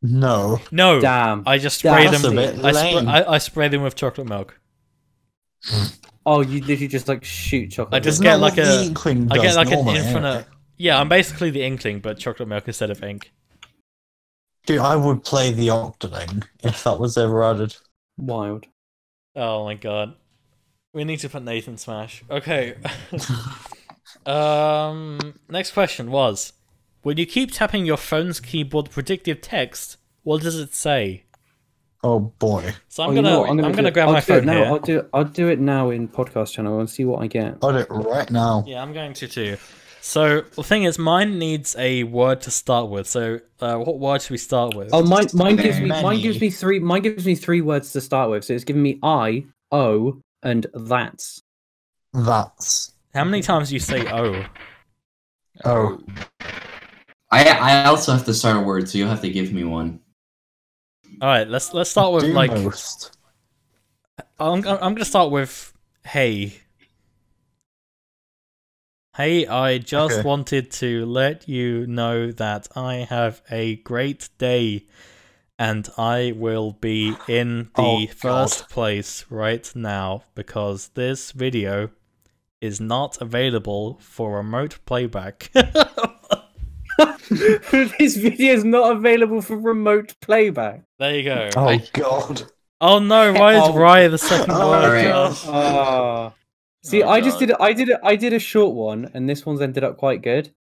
No. No, Damn. I just spray That's them. a bit I, spray, lame. I, I spray them with chocolate milk. Oh, you literally just like shoot chocolate. I just Isn't get that like what the a- Inkling I get does like an normally, infinite. Yeah, I'm basically the Inkling, but chocolate milk instead of ink. Dude, I would play the Octoling if that was ever added. wild. Oh my god. We need to put Nathan Smash. Okay. um next question was when you keep tapping your phone's keyboard predictive text, what does it say? Oh boy. So I'm Oh, gonna know? I'm gonna, do it- grab I'll my phone now. here. I'll do I'll do it now in podcast channel and see what I get. I'll do it right now. Yeah, I'm going to too. So the thing is, mine needs a word to start with. So uh, what word should we start with? Oh, mine mine gives me mine gives me three mine gives me three words to start with. So it's giving me I, O, and that's. That's. How many times do you say "oh"? Oh. I I also have to start a word, so you'll have to give me one. All right, let's let's start with Do like most. I'm I'm gonna start with hey. Hey, I just Okay. wanted to let you know that I have a great day and I will be in the Oh, first place right now because this video is not available for remote playback. this video is not available for remote playback. there you go. Oh I- god. Oh no, why is Oh. Rye the second Oh, word? Oh. See, Oh, I just did I did I did a short one, and this one's ended up quite good.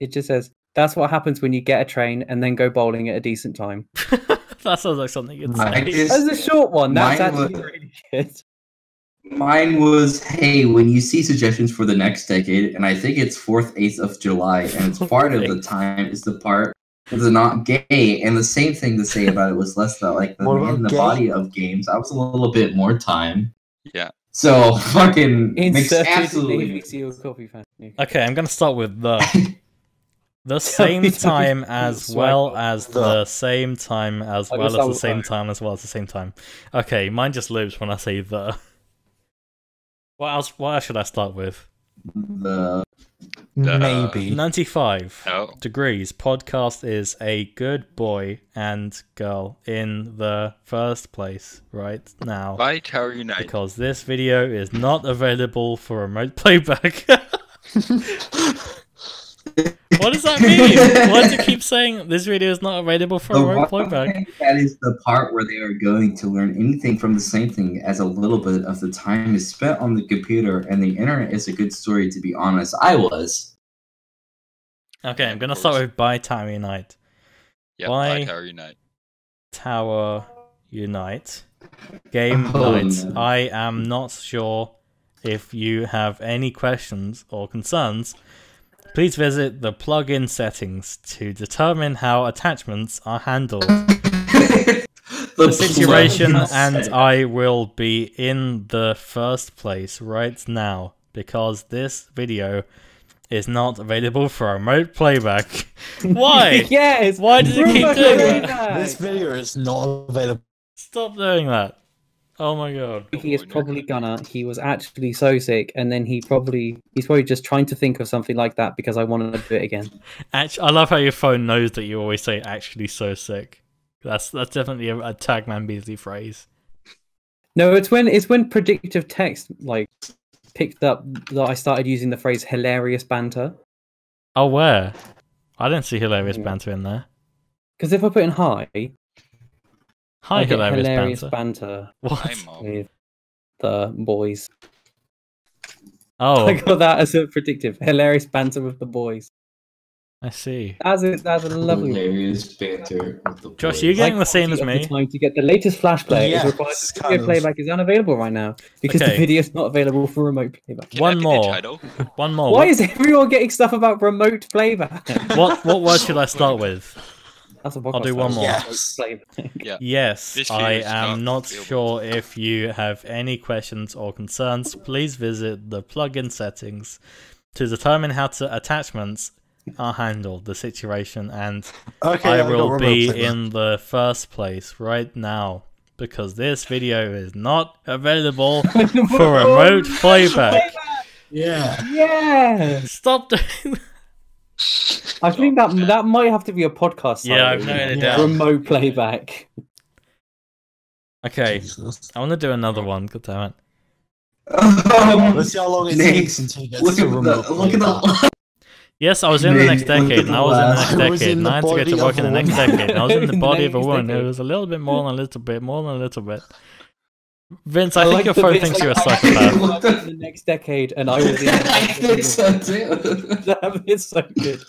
It just says that's what happens when you get a train and then go bowling at a decent time. that sounds like something you'd say. is- As a short one, that's actually wa- really good. Mine was, hey, when you see suggestions for the next decade, and I think it's 4th, 8th of July, and it's part of the time is the part that's not gay. And the same thing to say about it was less about like the What man about in the gay? body of games. I was a little bit more time. Yeah. So fucking makes Inserted absolutely Navy SEAL copy fan. Okay, I'm gonna start with the the same time as well as The. the same time as well as the same time as well as the same time. Okay, mine just loops when I say the. What else? What else should I start with? the Maybe. Ninety-five No. degrees. Podcast is a good boy and girl in the first place right now By Tower Unite. because this video is not available for remote playback. What does that mean? Why does it keep saying this video is not available for The remote playback? that is the part where they are going to learn anything from the same thing as a little bit of the time is spent on the computer and the internet is a good story to be honest. I was. Okay, I'm gonna start with by Tower Unite. Yeah, Why- by Tower Unite. Tower Unite. Game Oh, night. no. I am not sure if you have any questions or concerns. Please visit the plugin settings to determine how attachments are handled. the, the situation plug- and I will be in the first place right now because this video is not available for remote playback. Why? yes. Why does it keep doing that? This video is not available. Stop doing that. Oh my god. He is probably gonna. He was actually so sick, and then he probably he's probably just trying to think of something like that because I want to do it again. Actually, I love how your phone knows that you always say actually so sick. That's that's definitely a, a Tagman Beasley phrase. No, it's when it's when predictive text like picked up that I started using the phrase hilarious banter. Oh, where? I didn't see hilarious mm. banter in there. Because if I put in hi, Hi, I get hilarious, hilarious banter. banter What? With the boys. Oh, I got that as a predictive hilarious banter with the boys. I see. That's a that's a lovely. hilarious banter. with the boys. Josh, boys. you getting Like the same as me? of the Time to get the latest flash player Yes, is required. kind Video of. playback is unavailable right now because Okay. the video is not available for remote playback. Can One more. One more. Why is everyone getting stuff about remote playback? what what word should I start with? That's a I'll do one more. Yes. Playback. Yes, I am not not available. sure if you have any questions or concerns. Please visit the plugin settings to determine how to attachments are handled, the situation, and Okay, I got will be in the first place right now because this video is not available for remote playback. Yeah. Yeah, Stop doing I think that that might have to be a podcast. Yeah, I've title. noted it down. Remote playback. Okay, Jesus. I want to do another one. God damn it. Um, Let's see how long it Nick, takes until he gets look to at remote the look at playback. the Yes, I was in the next decade, and I was in the next decade, in and I had to go to work in the next decade, I was in the body of a woman. It was a little bit more than a little bit, more than a little bit. Vince, I, I think like your the phone bits thinks like you're a I psychopath. What the- the next decade, and I was in. I think so too. that is so good.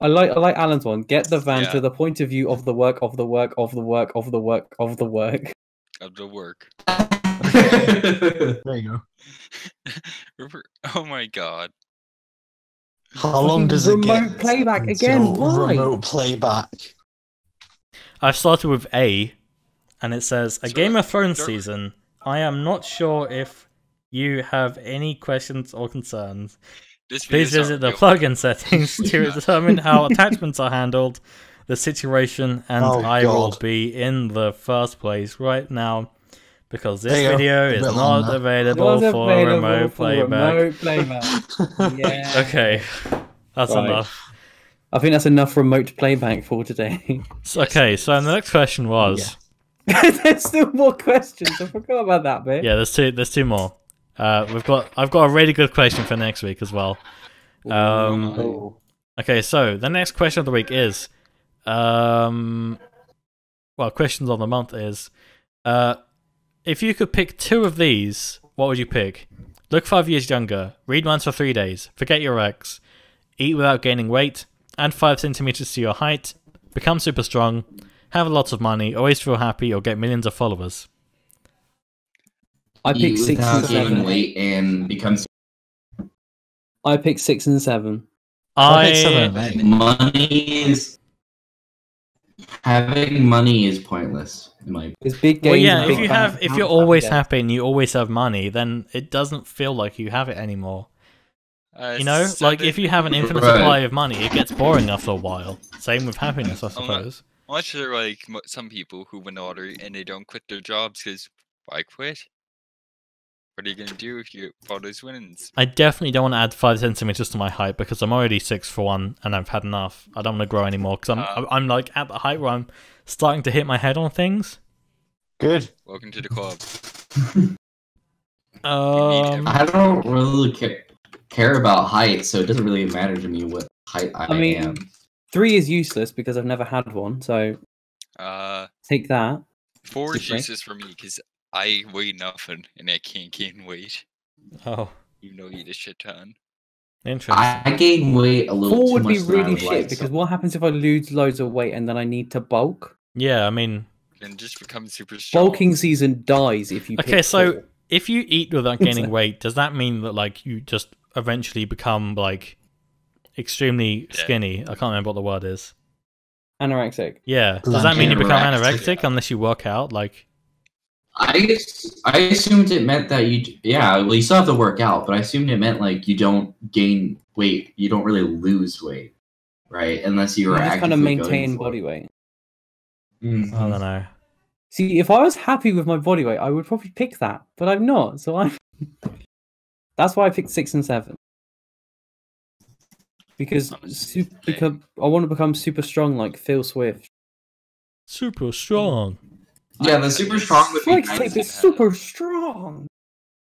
I like I like Alan's one. Get the van Yeah. to the point of view of the work of the work of the work of the work of the work. Of the work. There you go. Rupert- Oh my god. How long does it get? Remote playback again, until why? Remote playback. I've started with A, and it says a So, Game of Thrones there- season. I am not sure if you have any questions or concerns. This Please visit the real. plugin settings to determine how attachments are handled, the situation, and Oh, I will be in the first place right now because this There video is not longer. available Was for available remote for playback. remote playback. Yeah. Okay, that's Right. enough. I think that's enough remote playback for today. So, okay, so the next question was There's still more questions. I forgot about that bit. yeah. There's two. There's two more. Uh, we've got. I've got a really good question for next week as well. Um, Oh. Okay, so the next question of the week is, um, well, questions of the month is, uh, if you could pick two of these what would you pick? Look five years younger, read minds for three days, forget your ex, eat without gaining weight, add five centimeters to your height, become super strong, have lots of money, always feel happy, or get millions of followers. I Eat pick six and seven. weight and become I pick six and seven. I I pick seven money is having money is pointless in my It's big games. well, yeah. If you have, if you're always days. happy and you always have money, then it doesn't feel like you have it anymore. Uh, You know, like if you have an infinite Right. supply of money, it gets boring after a while. Same with happiness, I suppose. Unless you're like some people who win the lottery and they don't quit their jobs because why quit? What are you gonna do if you get all those wins? I definitely don't want to add five centimeters to my height because I'm already six for one, and I've had enough. I don't want to grow anymore because I'm Uh. I'm like at the height where I'm starting to hit my head on things. Good. Welcome to the club. Um, I don't really care, care about height, so it doesn't really matter to me what height I, I mean- am. Three is useless because I've never had one. So Uh, take that. four is useless for me because I weigh nothing and I can't gain weight, oh, even though I eat a shit ton. interesting. I gain weight a little Four too would be than really shit like, because so- what happens if I lose loads of weight and then I need to bulk? yeah, I mean, and just become super strong. Bulking season dies if you. Okay, pick so- four. if you eat without gaining weight, does that mean that like you just eventually become like extremely Yeah. skinny? I can't remember what the word is. anorexic. Yeah, does that mean you become Anorexic. anorexic unless you work out? Like, I I assumed it meant that you yeah well you still have to work out, but I assumed it meant like you don't gain weight, you don't really lose weight, right? Unless you You were just kind of maintain for it. body weight. Mhm. I don't know. See, if I was happy with my body weight, I would probably pick that, but I'm not. So I'm. That's why I picked six and seven. Because I'm su- insane. because I want to become super strong like Phil Swift. Super strong. Yeah, the super strong would be nice. tape is super strong.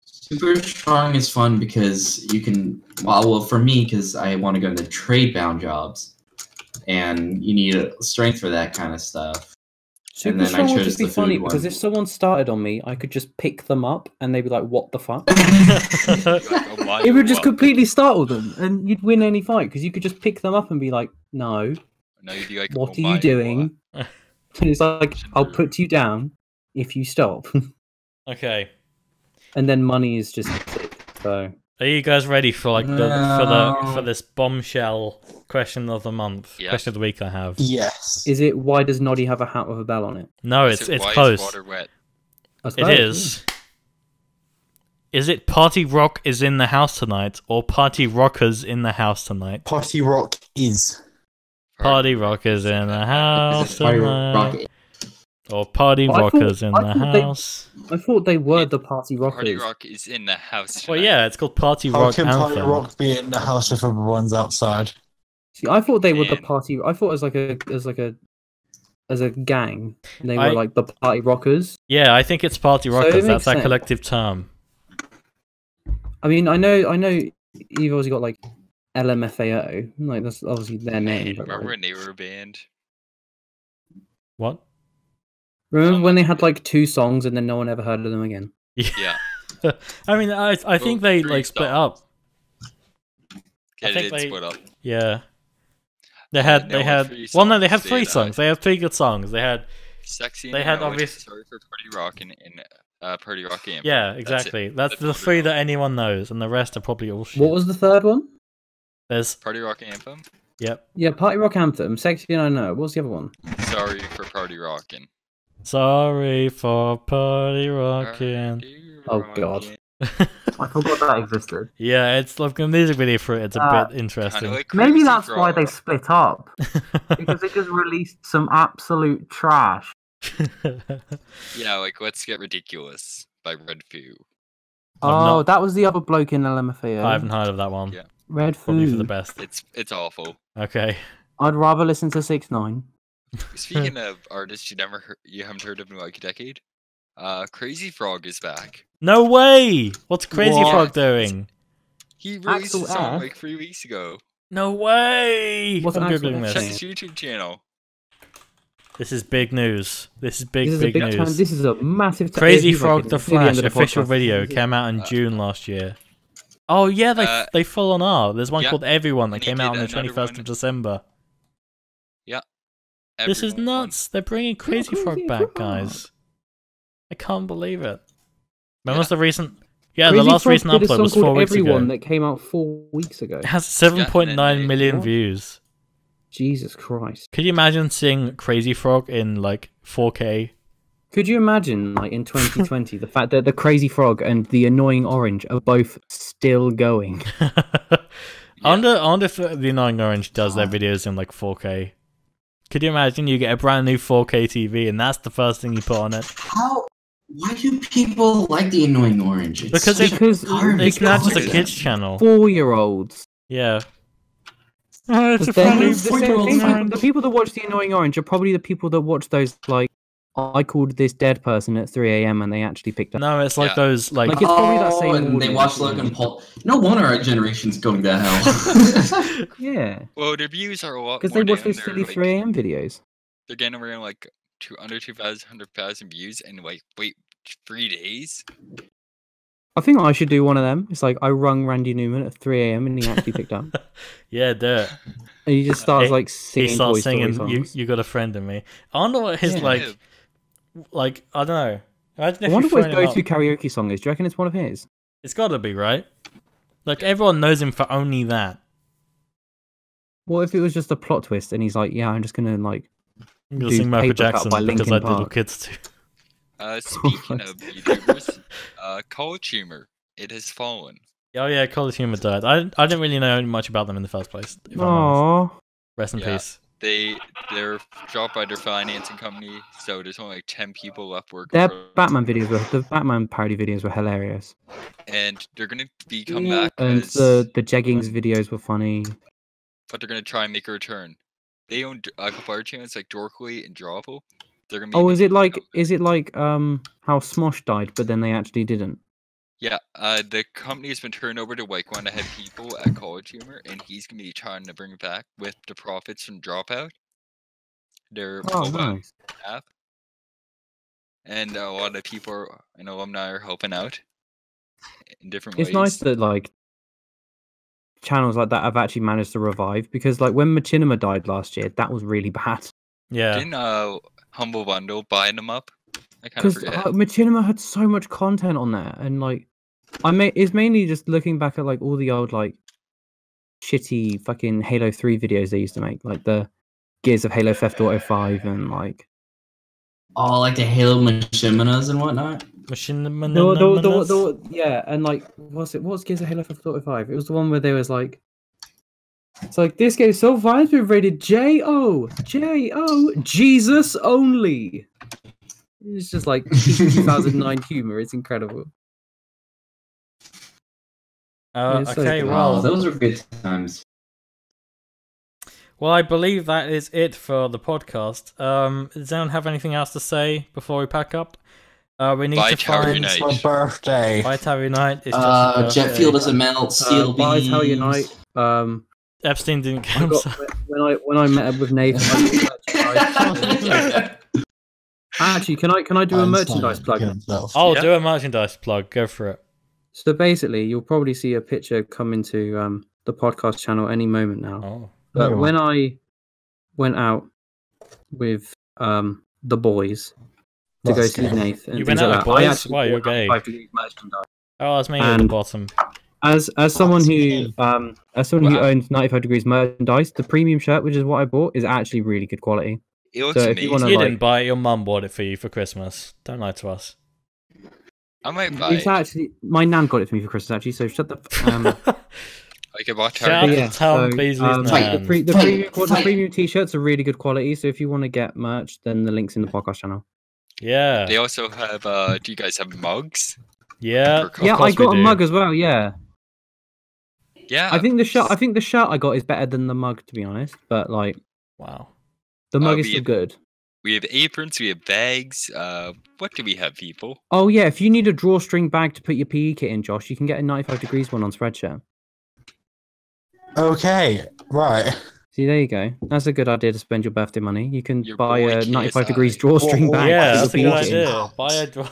Super strong is fun because you can. Well, well, for me, because I want to go into trade bound jobs, and you need a strength for that kind of stuff. Super then I strong would just be the food funny because if someone started on me, I could just pick them up and they'd be like, "What the fuck?" Like a mile It would just oh, completely startle them, and you'd win any fight because you could just pick them up and be like, "No, No, you'd be like, what "Oh are you doing?" And it's like, "I'll put you down if you stop." Okay. and then money is just sick. So Are you guys ready for like the for the for this bombshell question of the month? Yeah. Question of the week I have. Yes. is it? Why does Noddy have a hat with a bell on it? No, Is it's it it's why is close. water wet? I It is. Is it Party Rock is in the house tonight or Party Rockers in the house tonight? Party Rock is. Party Rockers in the house Is it Fire tonight. Rocket? Or Party I thought- Rockers in I the thought they- house. I thought they were the party rockers. Party Rock is in the house. Well, yeah, it's called Party How Rock can Party Rock be in the house if everyone's outside? See, I thought they were the party. I thought as like a as like a as a gang, and they were like the party rockers. Yeah, I think it's Party So it Rockers. That's our sense. collective term. I mean, I know, I know, you've obviously got like LMFAO, like that's obviously their Man, name. But, remember like, when they were a band? What? Remember when they had like two songs and then no one ever heard of them again? Yeah. I mean, I I think Well, they like split songs. up. Yeah, I they think did they- split up. Yeah. They had no they one had well no they had three had, songs. They had three good songs. They had Sexy. They had obviously Sorry for Party Rock and, and uh, Party Rock Anthem. yeah exactly. That's, That's the three that anyone knows, and the rest are probably all shit. What was the third one? There's Party Rock Anthem. yep. Yeah, Party Rock Anthem, Sexy and I Know. What was the other one? Sorry for Party Rockin'. Sorry for party rocking. Oh, God. I forgot that existed. yeah, it's like a music video for it. It's a Uh, bit interesting. Kinda like Maybe Crazy that's why they split up because they just released some absolute trash. Yeah, like Let's Get Ridiculous by Redfoo. Oh, not- that was the other bloke in LMFAO. I haven't heard of that one. Yeah. Red Probably for the best. It's it's awful. Okay. I'd rather listen to Six Nine. Speaking of artists you never heard, you haven't heard of in like a decade, uh, Crazy Frog is back. No way! What's Crazy What? Frog doing? He released Axel a song F? like three weeks ago. No way! What's I'm googling F Check his YouTube channel. This is big news. This is big, this is a big, big news. time. This is a massive. t- Crazy he's like Frog the Flash of the official podcast. video came out in Uh, June last year. Oh yeah, they Uh, they full on are. There's one yeah, called Everyone that and came out on the 21st one. of December. This is nuts. They're bringing Crazy Crazy Frog back, Frog. guys. I can't believe it. When Yeah. was the recent? Yeah, Crazy the last Frog recent did a upload song was four called weeks Everyone ago. that came out four weeks ago. It has seven point nine million What? views. Jesus Christ! Could you imagine seeing Crazy Frog in like 4K? Could you imagine, like in 2020, the fact that the Crazy Frog and the Annoying Orange are both still going? I wonder, I wonder if the Annoying Orange does their ah. videos in like 4K. Could you imagine you get a brand new 4K TV and that's the first thing you put on it? How? Why do people like the annoying orange? It's Because such it- Because It's not just a kids channel. four-year-olds. Yeah. Oh, it's a funny the, same four-year-old thing, orange. the people that watch the Annoying Orange are probably the people that watch those like I called this dead person at 3 a.m. and they actually picked up. No, it's like Yeah. those like. Like, it's probably that oh, same Oh, and they audience. watch Logan Paul. No wonder our generation's going to hell. Yeah, Well, their views are a lot because they watch down. those silly like, 3 a.m. videos. They're getting around like two under 200,000 views in like wait three days. I think I should do one of them. It's like I rung Randy Newman at 3 a.m. and he actually picked up. yeah, do it. And he just starts He- like He singing starts Toy singing. You, songs. you got a friend in me. I wonder what his Yeah. like, like I don't know. Imagine I if wonder you what his go-to karaoke song is. Do you reckon it's one of his? It's got to be right. Like everyone knows him for only that. What if it was just a plot twist and he's like, "Yeah, I'm just gonna like." I'm gonna Do sing Michael Jackson by because Linkin I did little kids too. Uh, speaking of YouTubers, uh, College Humor, it has fallen. Oh yeah, College Humor died. I I didn't really know much about them in the first place. If Aww. Rest in Yeah. peace. They they're dropped by their financing company, so there's only like ten people left working. Their for- Batman videos were the Batman parody videos were hilarious, and they're gonna be come Yeah, back, and 'cause- the the jeggings videos were funny. but they're gonna try and make a return. They own d- a couple other channels like Dorkly and Drawfee. They're gonna be. Oh, is it like is it like um how Smosh died, but then they actually didn't? Yeah, uh, the company has been turned over to like one of the people at College Humor, and he's gonna be trying to bring it back with the profits from Dropout. Their Oh, mobile nice. app, and a lot of people are, and alumni are helping out in different It's ways. nice that like channels like that have actually managed to revive because like when Machinima died last year, that was really bad. Yeah. Didn't uh, Humble Bundle buy them up? I kind of Because forget. uh, Machinima had so much content on there, and like I may it's mainly just looking back at like all the old like shitty fucking Halo Three videos they used to make, like the Gears of Halo Theft Auto Five and like oh, like the Halo Machinimas and whatnot. Machine the, the, the, the, yeah, and like what's it? What's Gears of Halo Theft Auto Five? It was the one where there was like. It's like this game's so violent, we've rated J O J O Jesus only. It's just like 2009 humor. It's incredible. Uh, it's okay, good. well, Wow, those are good times. well, I believe that is it for the podcast. Um, does anyone have anything else to say before we pack up? Uh, we need Bye, to Tower find Unite. It's my birthday. Bye, Tower Unite. It's just Uh, a jet fuel doesn't melt. Steel Uh, bye, Tell beams. Unite. Um, Epstein didn't I come. got, so- when I when I met up with Nathan. I got merchandise. Actually, can I can I do a I'm merchandise plug? kill himself. Oh, Yeah. do a merchandise plug. Go for it. So basically, you'll probably see a picture come into um, the podcast channel any moment now. Oh, But Very when I went out with um, the boys to go That's see gay. Nathan, and You things went like out that, with I boys? actually Why, you're gay. Merchandise. oh, that's me at the bottom. As as someone who um as someone who Wow. owns 95 degrees merchandise, the premium shirt, which is what I bought, is actually really good quality. It looks So if you wanna- You like- didn't buy it. Your mum bought it for you for Christmas. Don't lie to us. I might buy It's it. actually my nan got it for me for Christmas actually. So shut the f- um. Like I bought Shout Tower out But to yeah, Tom so, Beasley's um, Fight the, pre- the, premium, the premium t-shirts are really good quality. So if you want to get merch, then the links in the podcast channel. Yeah, They also have. uh Do you guys have mugs? yeah. Of of yeah, I got a do. mug as well. Yeah, Yeah. I think the shirt. I think the shirt I got is better than the mug, to be honest. But like Wow. The mug Uh, is we- still good. we have aprons. We have bags. Uh, what do we have, people? Oh yeah, if you need a drawstring bag to put your PE kit in, Josh, you can get a 95 degrees one on Spreadshirt. Okay, right. See, there you go. That's a good idea to spend your birthday money. You can Your buy a 95 KSI. degrees drawstring Well, bag. yeah, that's a good your peak in. idea. Buy a draw.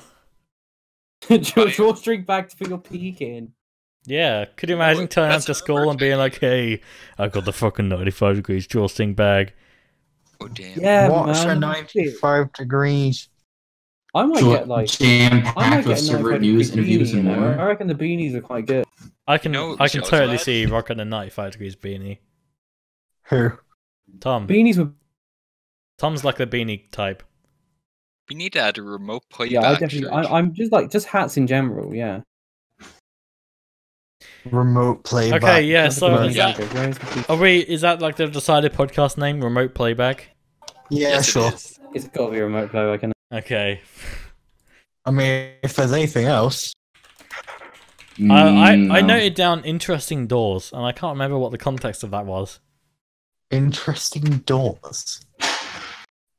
Draw- drawstring bag to put your PE kit in. Yeah, could you imagine turning up to school and being like, "Hey, I got the fucking ninety-five degrees drawstring bag." Oh damn. Yeah, What's man. 95 degrees? I might get like jam I might packed with get a server 95 news, interviews, and you know? I reckon the beanies are quite good. I can, know I can totally lad? see you rocking a ninety-five degrees beanie. Who? Tom, Beanies were Tom's like the beanie type. We need to add a remote playback. yeah. I definitely. I, I'm just like just hats in general. Yeah. Remote playback. Okay, yeah. That's So, good is that, idea. Where's the peak? are we? Is that like the decided podcast name? Remote playback. Yeah, yes, sure. It is. It's got to be a remote playback. Can Okay. I mean, if there's anything else, I, I, I No. noted down interesting doors, and I can't remember what the context of that was. interesting doors.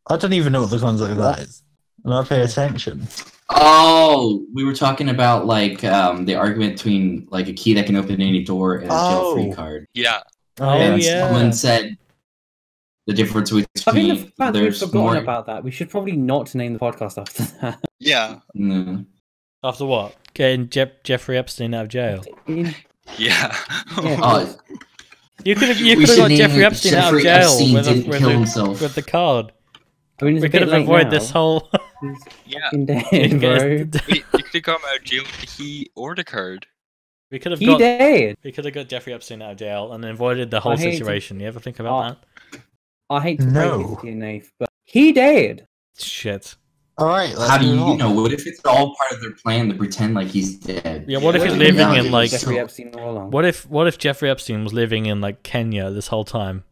I don't even know what the context of that is. And I pay attention. Oh, we were talking about like um, the argument between like a key that can open any door and a jail-free Oh. card. Yeah. Oh, and yeah. someone said the difference between. I think the between fact that we've forgotten more. about that, we should probably not name the podcast after that. Yeah. No. After what? Getting Je- Jeffrey Epstein out of jail. Yeah. Yeah. Oh, You could have you we could have got Jeffrey it Epstein out of jail Epstein with, a, with, kill a, himself. with the card. I mean, We could have avoided now. this whole. Yeah. fucking dead, we bro. Wait, you could have come out of jail with the key or the card. could have He got dead. we could have got Jeffrey Epstein out of jail and avoided the whole I hate to- situation. You ever think about Oh. that? I hate to No. break it to you, Nath, but he dead. Shit. All right, let's How do you on. know? What if it's all part of their plan to pretend like he's dead? Yeah, what if he's living he in, like- Jeffrey Epstein all along? What if what if Jeffrey Epstein was living in like Kenya this whole time,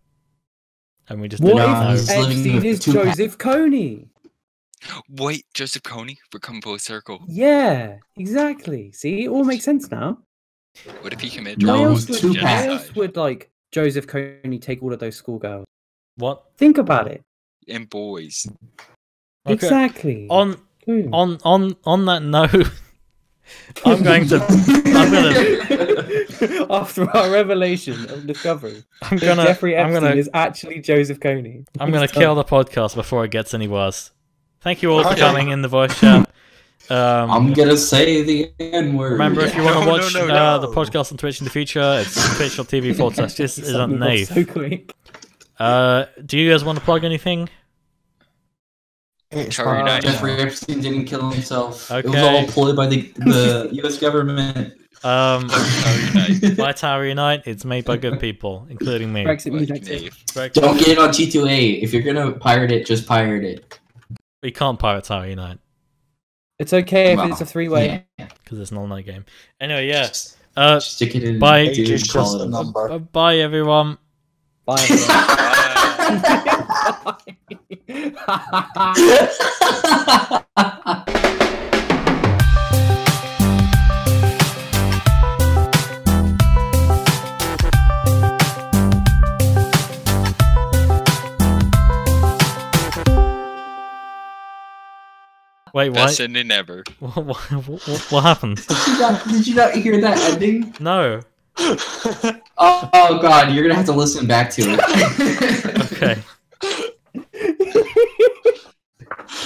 and we just What didn't No, know? he's if Epstein is Joseph Kony? Wait, Joseph Kony, we're coming full circle. Yeah, exactly. See, it all makes sense now. What if he committed No, why else would, Tupac. why else would like Joseph Kony take all of those schoolgirls? What? Think about it. and boys? Okay. Exactly. On Boom. on on on that note, I'm going to I'm gonna After our revelation of discovery, I'm gonna Jeffrey I'm Epstein gonna is actually Joseph Kony. I'm gonna He's kill done. the podcast before it gets any worse. Thank you all for coming in the voice chat. Um, I'm gonna say the N word. remember, if you want to No, no, watch no, uh, no. the podcast on Twitch in the future, it's twitch.tv forward slash this is on Something Nave. So quick. Uh, do you guys want to plug anything? It's Sorry, fine. not Jeffrey Epstein didn't kill himself. It was all ploy by the, the U.S. government. Um, Tower by Tower Unite, it's made by good people, including me. Brexit means Like exit. Nave. Brexit- Don't get it on G2A. If you're gonna pirate it, just pirate it. We can't pirate Tower Unite It's okay if Well, it's a three-way. yeah. because it's an online game. Anyway, yeah. Just Uh, stick it in. Bye. Age dude, is call just it a a- number. uh, bye everyone. Bye. everyone. Wait, Best what? ending ever. What, what, what, what happened? did, you not, did you not hear that ending? No. Oh, oh god, you're gonna have to listen back to it. Okay.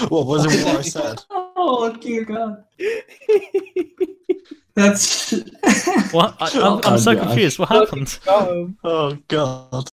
what was it what I said? oh dear god. That's What? I, I'm, Oh, I'm so gosh. confused. What happened? Oh god.